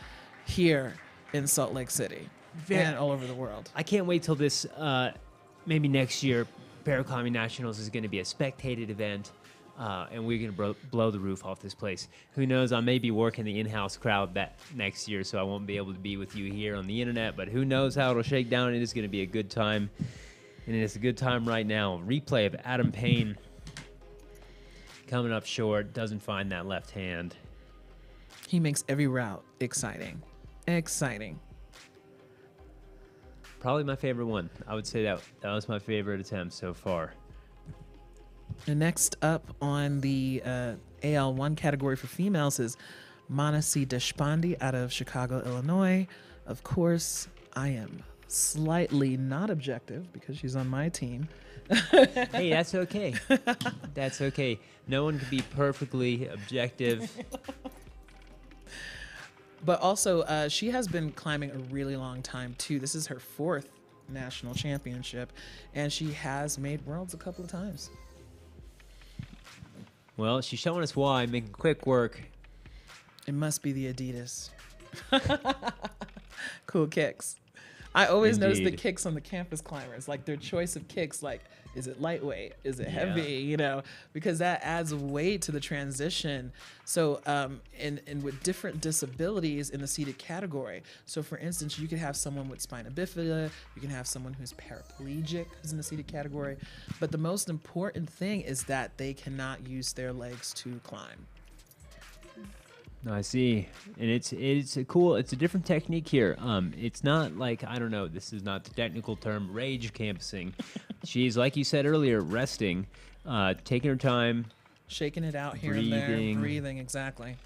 here in Salt Lake City Very- and all over the world. I can't wait till this. Uh, maybe next year, Paraclimbing Nationals is going to be a spectated event, uh, and we're going to bro- blow the roof off this place. Who knows? I may be working the in-house crowd that next year, so I won't be able to be with you here on the internet. But who knows how it'll shake down? It is going to be a good time, and it's a good time right now. Replay of Adam Payne coming up short, doesn't find that left hand. He makes every route exciting. Exciting. Probably my favorite one. I would say that that was my favorite attempt so far. And next up on the uh, AL1 category for females is Manasi Deshpande out of Chicago, Illinois. Of course, I am slightly not objective because she's on my team. hey, that's okay. that's okay. No one can be perfectly objective. But also, uh, she has been climbing a really long time too. This is her fourth national championship, and she has made worlds a couple of times. Well, she's showing us why, making quick work. It must be the Adidas. cool kicks. I always notice the kicks on the campus climbers, like their choice of kicks, like is it lightweight, is it Yeah. heavy, you know, because that adds weight to the transition. So, um, and and with different disabilities in the seated category. So, for instance, you could have someone with spina bifida, you can have someone who's paraplegic who's in the seated category, but the most important thing is that they cannot use their legs to climb. I see, and it's it's a cool. It's a different technique here. Um, it's not like I don't know. This is not the technical term rage campusing. She's like you said earlier, resting, uh, taking her time, Shaking it out here and Breathing. there, breathing exactly.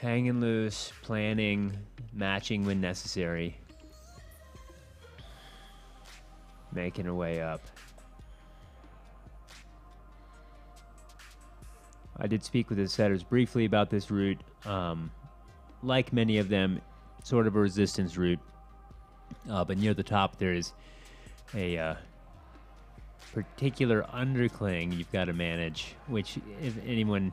hanging loose, planning, matching when necessary, making her way up. I did speak with the setters briefly about this route. Um, like many of them, sort of a resistance route. Uh, but near the top, there is a uh, particular undercling you've got to manage, which, if anyone,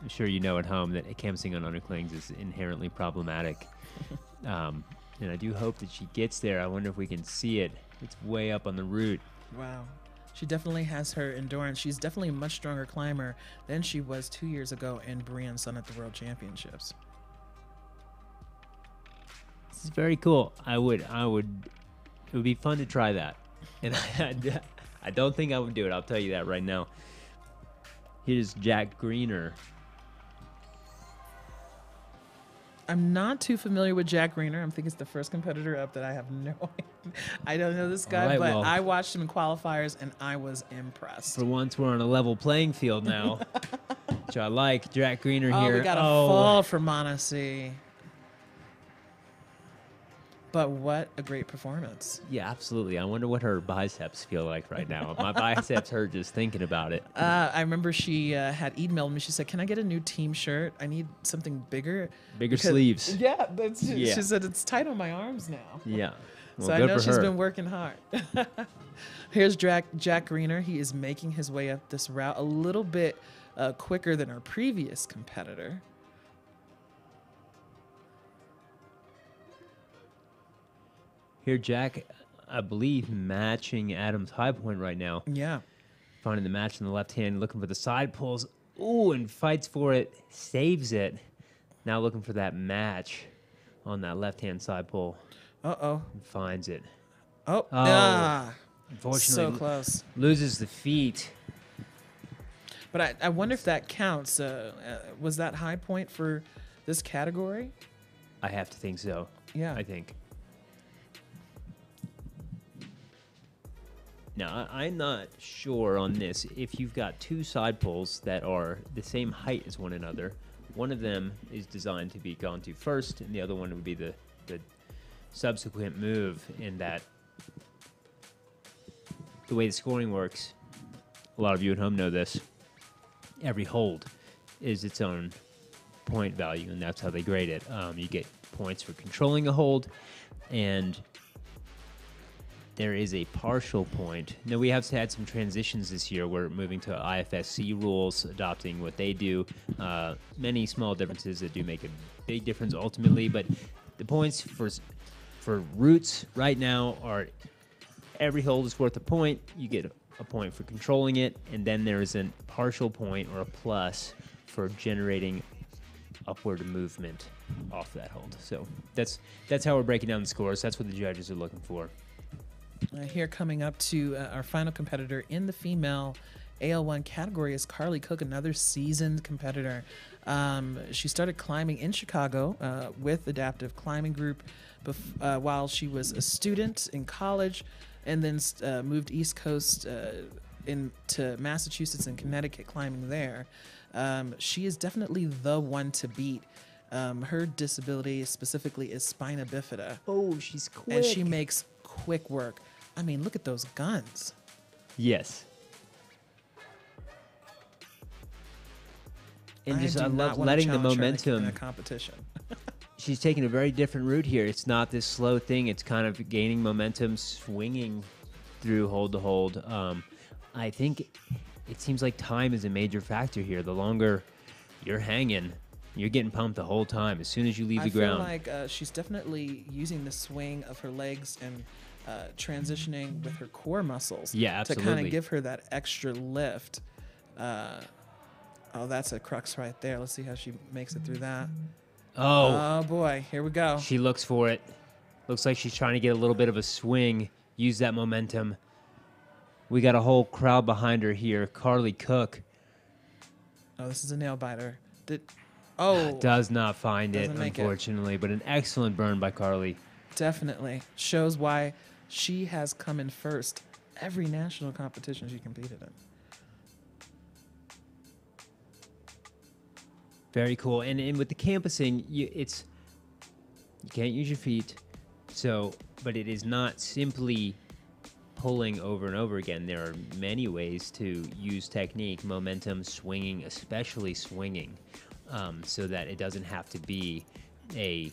I'm sure you know at home that camping on underclings is inherently problematic. um, and I do hope that she gets there. I wonder if we can see it. It's way up on the route. Wow. She definitely has her endurance. She's definitely a much stronger climber than she was two years ago in Briançon at the World Championships. This is very cool. I would, I would, it would be fun to try that. And I, I don't think I would do it. I'll tell you that right now. Here's Jack Greener. I'm not too familiar with Jack Greener. I think it's the first competitor up that I have no I don't know this guy, right, but well- I watched him in qualifiers and I was impressed. For once, we're on a level playing field now, which I like. Jack Greener Oh, here. we got a Oh, fall for Manasi. But what a great performance. Yeah, absolutely. I wonder what her biceps feel like right now. My biceps hurt just thinking about it. Uh, I remember she uh, had emailed me. She said, "Can I get a new team shirt? I need something bigger, Bigger Because- sleeves. Yeah, that's, Yeah. she said it's tight on my arms now. Yeah. Well, so I know she's her. been working hard. Here's Jack Jack Greener. He is making his way up this route a little bit uh, quicker than our previous competitor. Here, Jack, I believe, matching Adam's high point right now. Yeah. Finding the match in the left hand, looking for the side pulls. Ooh, and fights for it, saves it. Now looking for that match on that left hand side pull Uh oh. finds it. Oh. Oh, ah. Unfortunately, So close. loses the feet. But I, I wonder if that counts. Uh, uh, was that high point for this category? I have to think so. Yeah. I think. Now, I'm not sure on this. If you've got two side pulls that are the same height as one another, one of them is designed to be gone to first, and the other one would be the, the subsequent move. In that, the way the scoring works, a lot of you at home know this. Every hold is its own point value, and that's how they grade it. Um, you get points for controlling a hold, and there is a partial point. Now, we have had some transitions this year. We're moving to IFSC rules, adopting what they do. Uh, many small differences that do make a big difference ultimately, but the points for for routes right now are every hold is worth a point. You get a point for controlling it, and then there is a partial point or a plus for generating upward movement off that hold. So that's that's how we're breaking down the scores. That's what the judges are looking for. Uh, here coming up to uh, our final competitor in the female AL1 category is Carly Cook, another seasoned competitor. Um, she started climbing in Chicago uh, with Adaptive Climbing Group uh, while she was a student in college and then uh, moved East Coast uh, into Massachusetts and Connecticut climbing there. Um, she is definitely the one to beat. Um, her disability specifically is spina bifida Oh, she's quick. and she makes quick work. I mean, look at those guns. yes. And just I love letting the challenge her in a- momentum. a competition. she's taking a very different route here. It's not this slow thing. It's kind of gaining momentum, swinging through hold to hold. Um, I think it seems like time is a major factor here. The longer you're hanging, You're getting pumped the whole time as soon as you leave I the feel ground. like uh, she's definitely using the swing of her legs and uh, transitioning with her core muscles. Yeah, To kind of give her that extra lift. Uh, oh, that's a crux right there. Let's see how she makes it through that. oh, Oh boy, here we go. she looks for it. Looks like she's trying to get a little bit of a swing, use that momentum. We got a whole crowd behind her here. Carly Cook Oh, this is a nail biter. Did oh does not find it, make it. unfortunately, but an excellent burn by Carly. definitely shows why she has come in first every national competition she competed in. Very cool. And, and with the campusing, you, it's you can't use your feet. So, but it is not simply pulling over and over again. There are many ways to use technique, momentum, swinging, especially swinging, um, so that it doesn't have to be a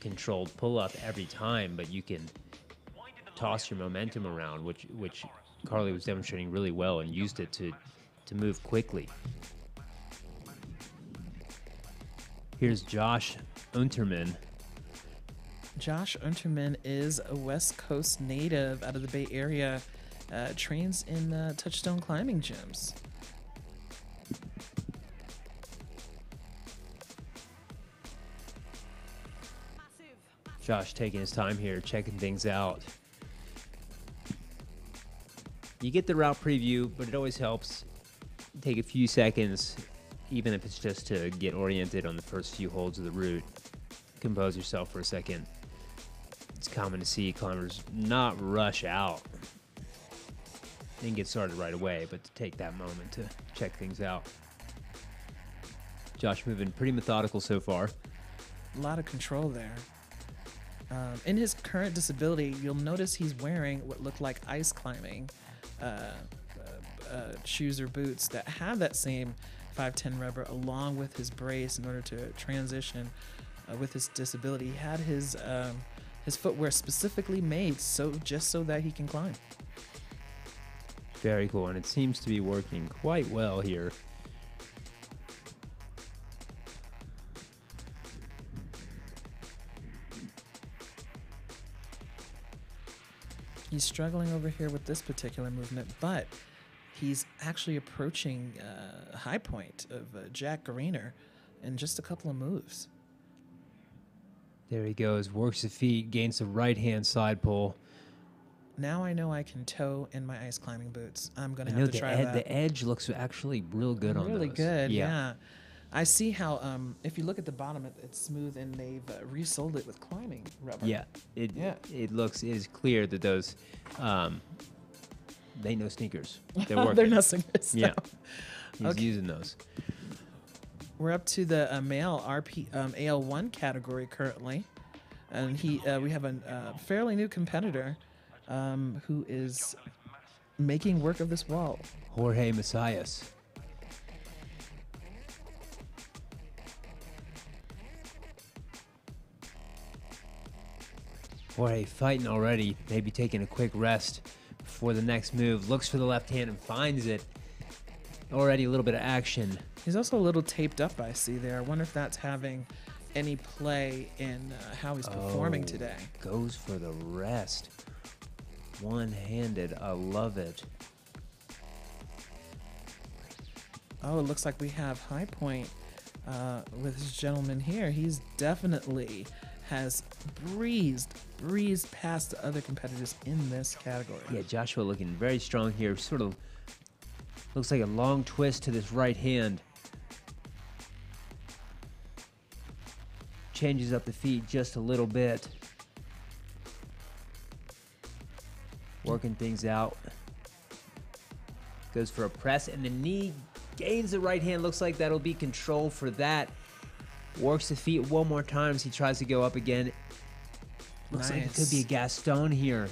controlled pull up every time, but you can toss your momentum around, which which Carly was demonstrating really well and used it to to move quickly. Here's Josh Unterman. Josh Unterman is a West Coast native out of the Bay Area. Uh, trains in uh, Touchstone climbing gyms. Josh taking his time here, checking things out. You get the route preview, but it always helps take a few seconds, even if it's just to get oriented on the first few holds of the route. Compose yourself for a second. It's common to see climbers not rush out and get started right away, but to take that moment to check things out. Josh moving pretty methodical so far. A lot of control there. Um, in his current disability, you'll notice he's wearing what looked like ice climbing shoes or boots that have that same 510 rubber along with his brace in order to transition uh, with his disability. He had his um, his footwear specifically made so just so that he can climb. Very cool, and it seems to be working quite well here. He's struggling over here with this particular movement, but he's actually approaching uh, a high point of uh, Jack Greener in just a couple of moves. There he goes, works the feet, gains the right hand side pull. Now I know I can toe in my ice climbing boots. I'm gonna know have to the, try ed- that. the edge looks actually real good on really those. good, yeah. I see how um, if you look at the bottom, it, it's smooth, and they've uh, resoled it with climbing rubber. Yeah, it Yeah. it looks it is clear that those um, they know sneakers. They're working. they're not singers. Yeah, no. he's Okay. using those. We're up to the uh, male RP um, AL1 category currently, and he uh, we have a uh, fairly new competitor um, who is making work of this wall. Jorge Messias. Jorge fighting already, maybe taking a quick rest before the next move. Looks for the left hand and finds it. Already a little bit of action. He's also a little taped up. I see there. I wonder if that's having any play in uh, how he's performing Oh, today. Goes for the rest. One handed. I love it. Oh, it looks like we have High Point uh, with this gentleman here. He's definitely has breezed breezed past the other competitors in this category. Yeah, Joshua looking very strong here. Sort of looks like a long twist to this right hand. Changes up the feet just a little bit. Working things out. Goes for a press and the knee gains the right hand. Looks like that'll be control for that. Works the feet one more time as he tries to go up again. Looks like it could be a Nice. Gaston here.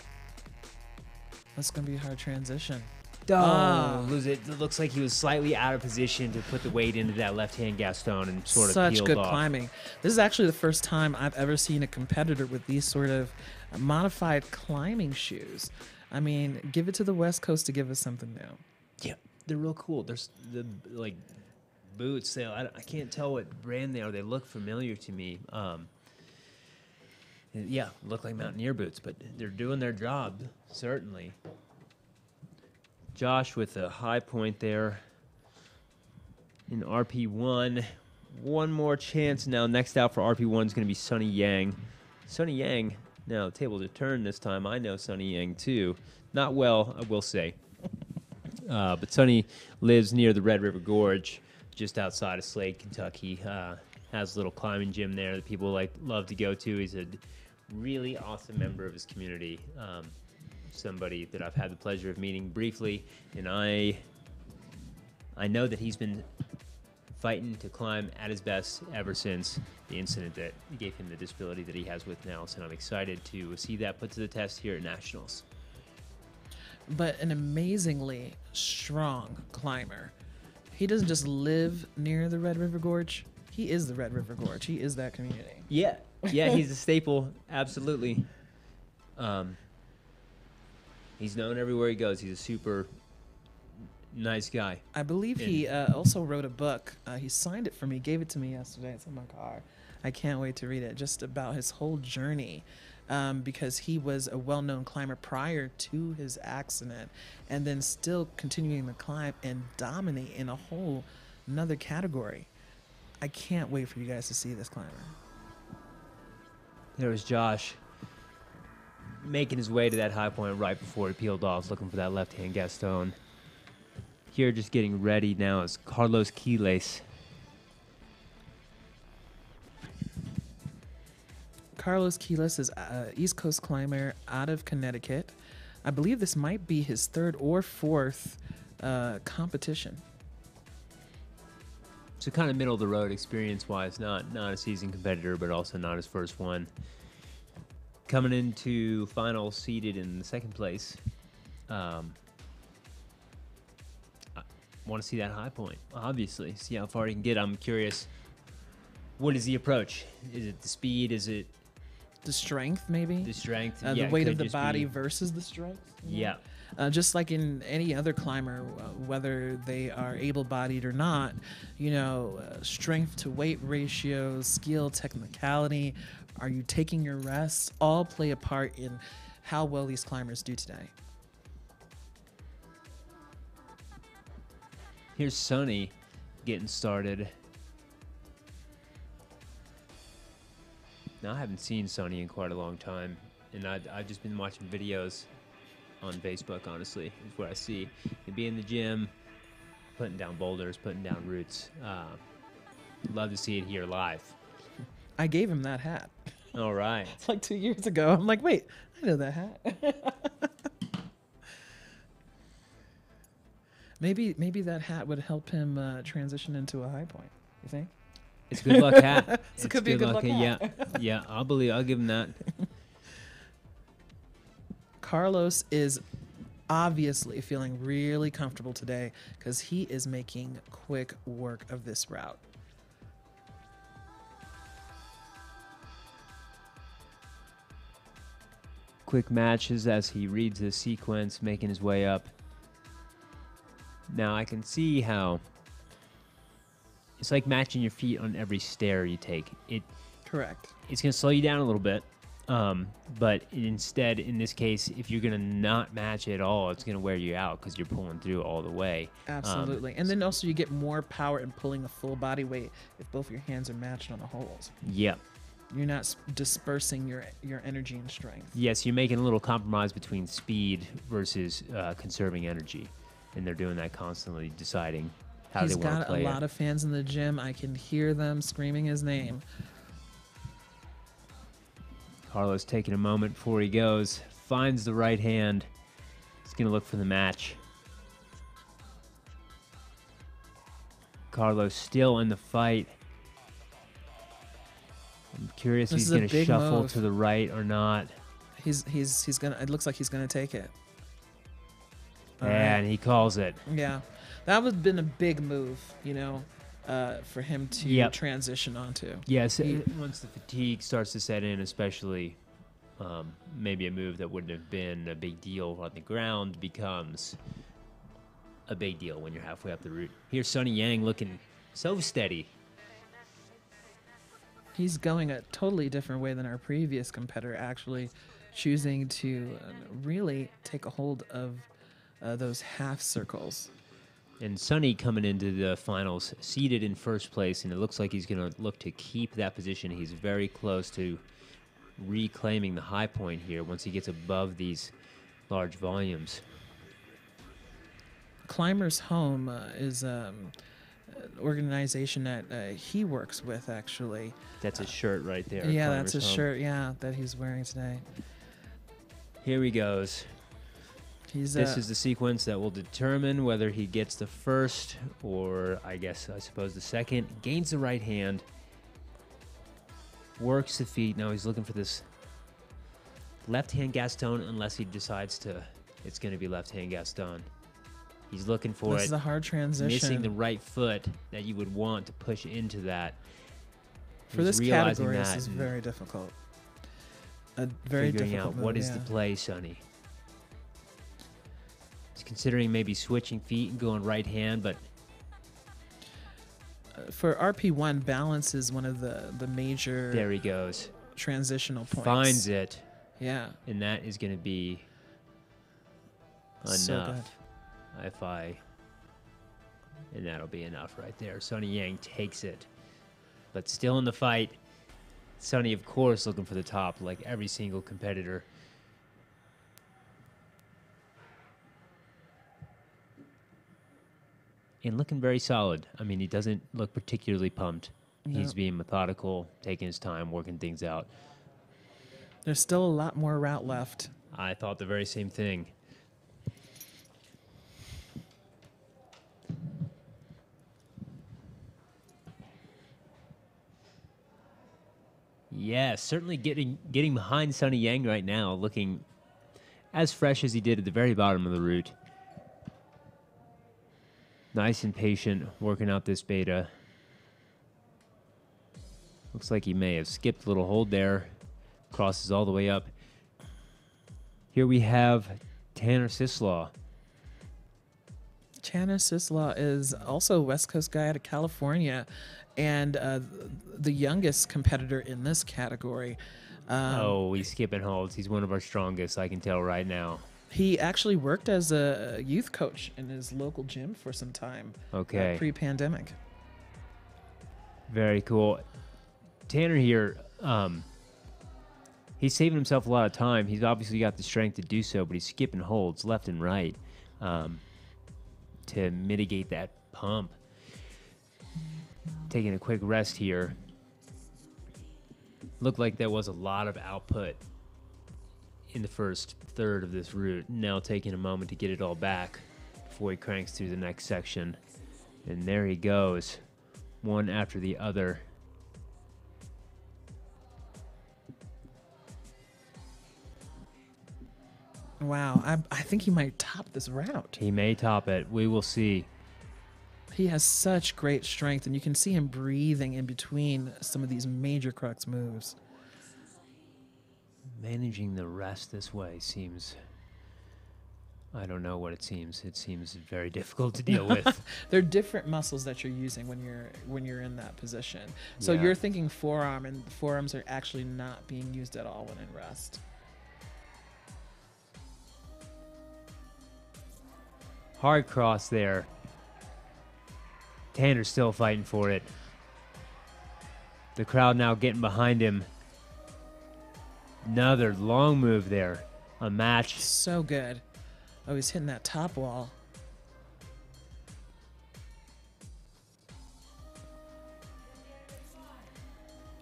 That's gonna be a hard transition. Oh, lose it. it looks like he was slightly out of position to put the weight into that left hand Gaston and sort of Such good off. climbing. This is actually the first time I've ever seen a competitor with these sort of modified climbing shoes. I mean, give it to the West Coast to give us something new. Yeah, they're real cool. There's the like boots. They, I, I can't tell what brand they are. They look familiar to me. Um, yeah, look like Mountaineer boots, but they're doing their job certainly. Josh with a high point there in RP1. One more chance now. Next out for RP1 is going to be Sunny Yang. Sunny Yang, now tables are turned this time. I know Sunny Yang too. Not well, I will say. Uh, but Sunny lives near the Red River Gorge, just outside of Slade, Kentucky. Uh, has a little climbing gym there that people like love to go to. He's a really awesome member of his community. Um, somebody that I've had the pleasure of meeting briefly, and I I know that he's been fighting to climb at his best ever since the incident that gave him the disability that he has with Nelson. I'm excited to see that put to the test here at Nationals. But an amazingly strong climber. He doesn't just live near the Red River Gorge. He is the Red River Gorge. He is that community. Yeah, yeah, he's a staple. Absolutely. Um, he's known everywhere he goes. He's a super nice guy. I believe he uh, also wrote a book. Uh, he signed it for me, gave it to me yesterday. It's in my car. I can't wait to read it. Just about his whole journey, um, because he was a well-known climber prior to his accident, and then still continuing to climb and dominate in a whole another category. I can't wait for you guys to see this climber. There was Josh making his way to that high point right before he peeled off, looking for that left-hand Gaston. Here, just getting ready now is Carlos Quiles. Carlos Quiles is an East Coast climber out of Connecticut. I believe this might be his third or fourth uh, competition. So kind of middle of the road experience wise, not not a seasoned competitor, but also not his first one. Coming into final seated in the second place. Um, I want to see that high point, obviously. See how far he can get. I'm curious. What is the approach? Is it the speed? Is it The strength, maybe? the strength? uh, Yeah, the weight of the body be- versus the strength? you know? Yeah. Uh, just like in any other climber, uh, whether they are able bodied or not, you know, uh, strength to weight ratios, skill, technicality, are you taking your rest, all play a part in how well these climbers do today. Here's Sonny getting started. Now I haven't seen Sonny in quite a long time, and I I've just been watching videos on Facebook. Honestly, is where I see him be in the gym, putting down boulders, putting down routes. Uh, love to see it here live. I gave him that hat All right. It's like two years ago. I'm like, wait, I know that hat. maybe, maybe that hat would help him uh, transition into a high point. You think? It's a good luck hat. So it could be a good luck hat. Yeah, yeah. I'll believe. I'll give him that. Carlos is obviously feeling really comfortable today because he is making quick work of this route. quick matches as he reads the sequence, making his way up. Now I can see how it's like matching your feet on every stair you take. It Correct. it's gonna slow you down a little bit, um, but instead, in this case, if you're gonna not match it at all, it's gonna wear you out because you're pulling through all the way. Um, Absolutely. and then also you get more power in pulling a full body weight if both your hands are matched on the holes. Yep. You're not dispersing your your energy and strength. Yes, you're making a little compromise between speed versus uh, conserving energy, and they're doing that constantly, deciding how He's they want to got a lot it. of fans in the gym. I can hear them screaming his name. Carlos taking a moment before he goes, finds the right hand. He's going to look for the match. Carlos still in the fight. I'm curious This if he's going to shuffle move. to the right or not. He's he's he's gonna. It looks like he's gonna take it. All right. and he calls it. Yeah, that would have been a big move, you know, uh, for him to Yep. transition onto. Yes, He- uh, once the fatigue starts to set in, especially um, maybe a move that wouldn't have been a big deal on the ground becomes a big deal when you're halfway up the route. Here's Sonny Yang looking So steady. He's going a totally different way than our previous competitor, actually choosing to uh, really take a hold of uh, those half circles. And Sonny coming into the finals, seated in first place, and it looks like he's going to look to keep that position. He's very close to reclaiming the high point here once he gets above these large volumes. Climbers Home uh, is um, an organization that uh, he works with, actually. That's his shirt right there. yeah, Climbers that's his Home. shirt. Yeah, that he's wearing today. Here he goes. He's This uh, is the sequence that will determine whether he gets the first or, I guess, I suppose, the second. Gains the right hand. Works the feet. Now he's looking for this left hand Gaston, unless he decides to. It's going to be left hand Gaston. He's looking for this is a hard transition. missing the right foot that you would want to push into that. For He's this category, this is very difficult. A very figuring difficult out move, what is yeah. the play, Sonny. Considering maybe switching feet and going right hand, but Uh, For RP1, balance is one of the the major there he goes. transitional points. Finds it, Yeah. and that is going to be So enough. if I, and that'll be enough right there. Sonny Yang takes it, but still in the fight. Sonny, of course, looking for the top like every single competitor. And looking very solid. I mean, he doesn't look particularly pumped. He's being methodical, taking his time, working things out. There's still a lot more route left. I thought the very same thing. Yeah, certainly getting getting behind Sonny Yang right now, looking as fresh as he did at the very bottom of the route. Nice and patient, working out this beta. Looks like he may have skipped a little hold there. Crosses all the way up. Here we have Tanner Sislaw. Tanner Sislaw is also a West Coast guy out of California and uh, the youngest competitor in this category. Um, oh, he's skipping holds. He's one of our strongest, I can tell right now. He actually worked as a youth coach in his local gym for some time uh, Okay. pre pandemic. Very cool. Tanner here, um, he's saving himself a lot of time. He's obviously got the strength to do so, but he's skipping holds left and right um, to mitigate that pump. Taking a quick rest here. Looked like there was a lot of output in the first third of this route. Now taking a moment to get it all back before he cranks through the next section. And there he goes, one after the other. Wow, I, I think he might top this route. He may top it. We will see. He has such great strength, and you can see him breathing in between some of these major crux moves. Managing the rest this way seems. I don't know what it seems. It seems very difficult to deal with. They're different muscles that you're using when you're when you're in that position. So Yeah. you're thinking forearm, and forearms are actually not being used at all when in rest. Hard cross there. Tanner's still fighting for it. The crowd now getting behind him. Another long move there. A match. So good. Oh, he's hitting that top wall.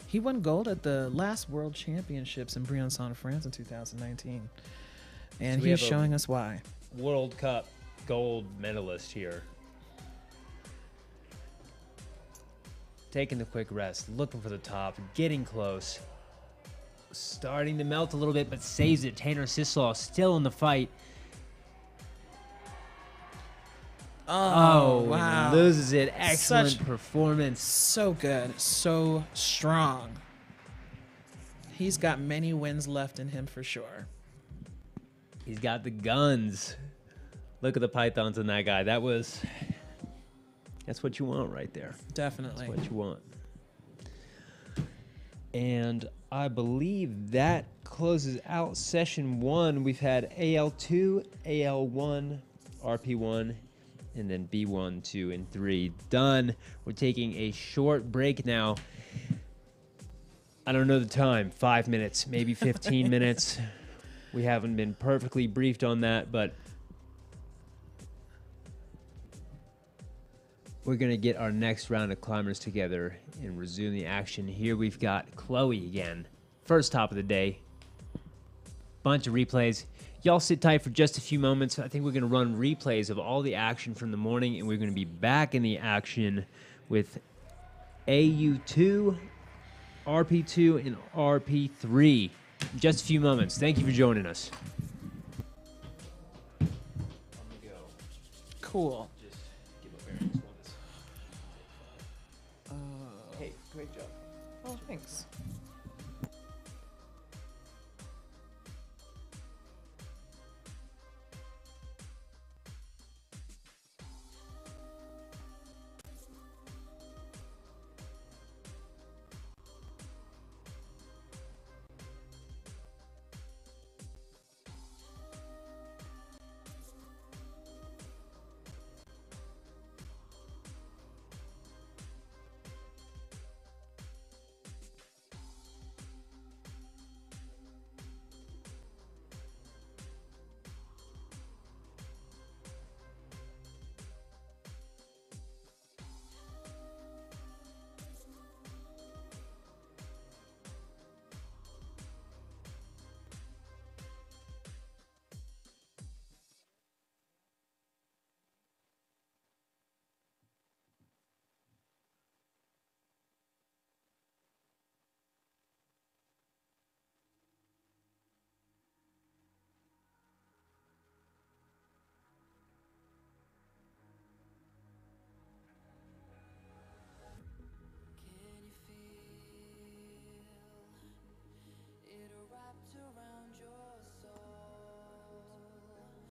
He won gold at the last World Championships in Briançon, France in 2019. And So he's showing us why. World Cup gold medalist here. Taking the quick rest, looking for the top, getting close. Starting to melt a little bit, but saves it. Tanner Sislaw still in the fight. Oh, oh and wow. Loses it. Excellent Such- performance. So good. So strong. He's got many wins left in him for sure. He's got the guns. Look at the pythons in that guy. That was That's what you want right there. Definitely. That's what you want. And I believe that closes out session one. We've had AL2, AL1, RP1, and then B1, 2, and 3 done. We're taking a short break now. I don't know the time, five minutes, maybe 15 minutes. We haven't been perfectly briefed on that, but we're going to get our next round of climbers together and resume the action. Here we've got Chloe again. First top of the day. Bunch of replays. Y'all sit tight for just a few moments. I think we're going to run replays of all the action from the morning, and we're going to be back in the action with AU2, RP2, and RP3. In just a few moments. Thank you for joining us. Cool. Thanks.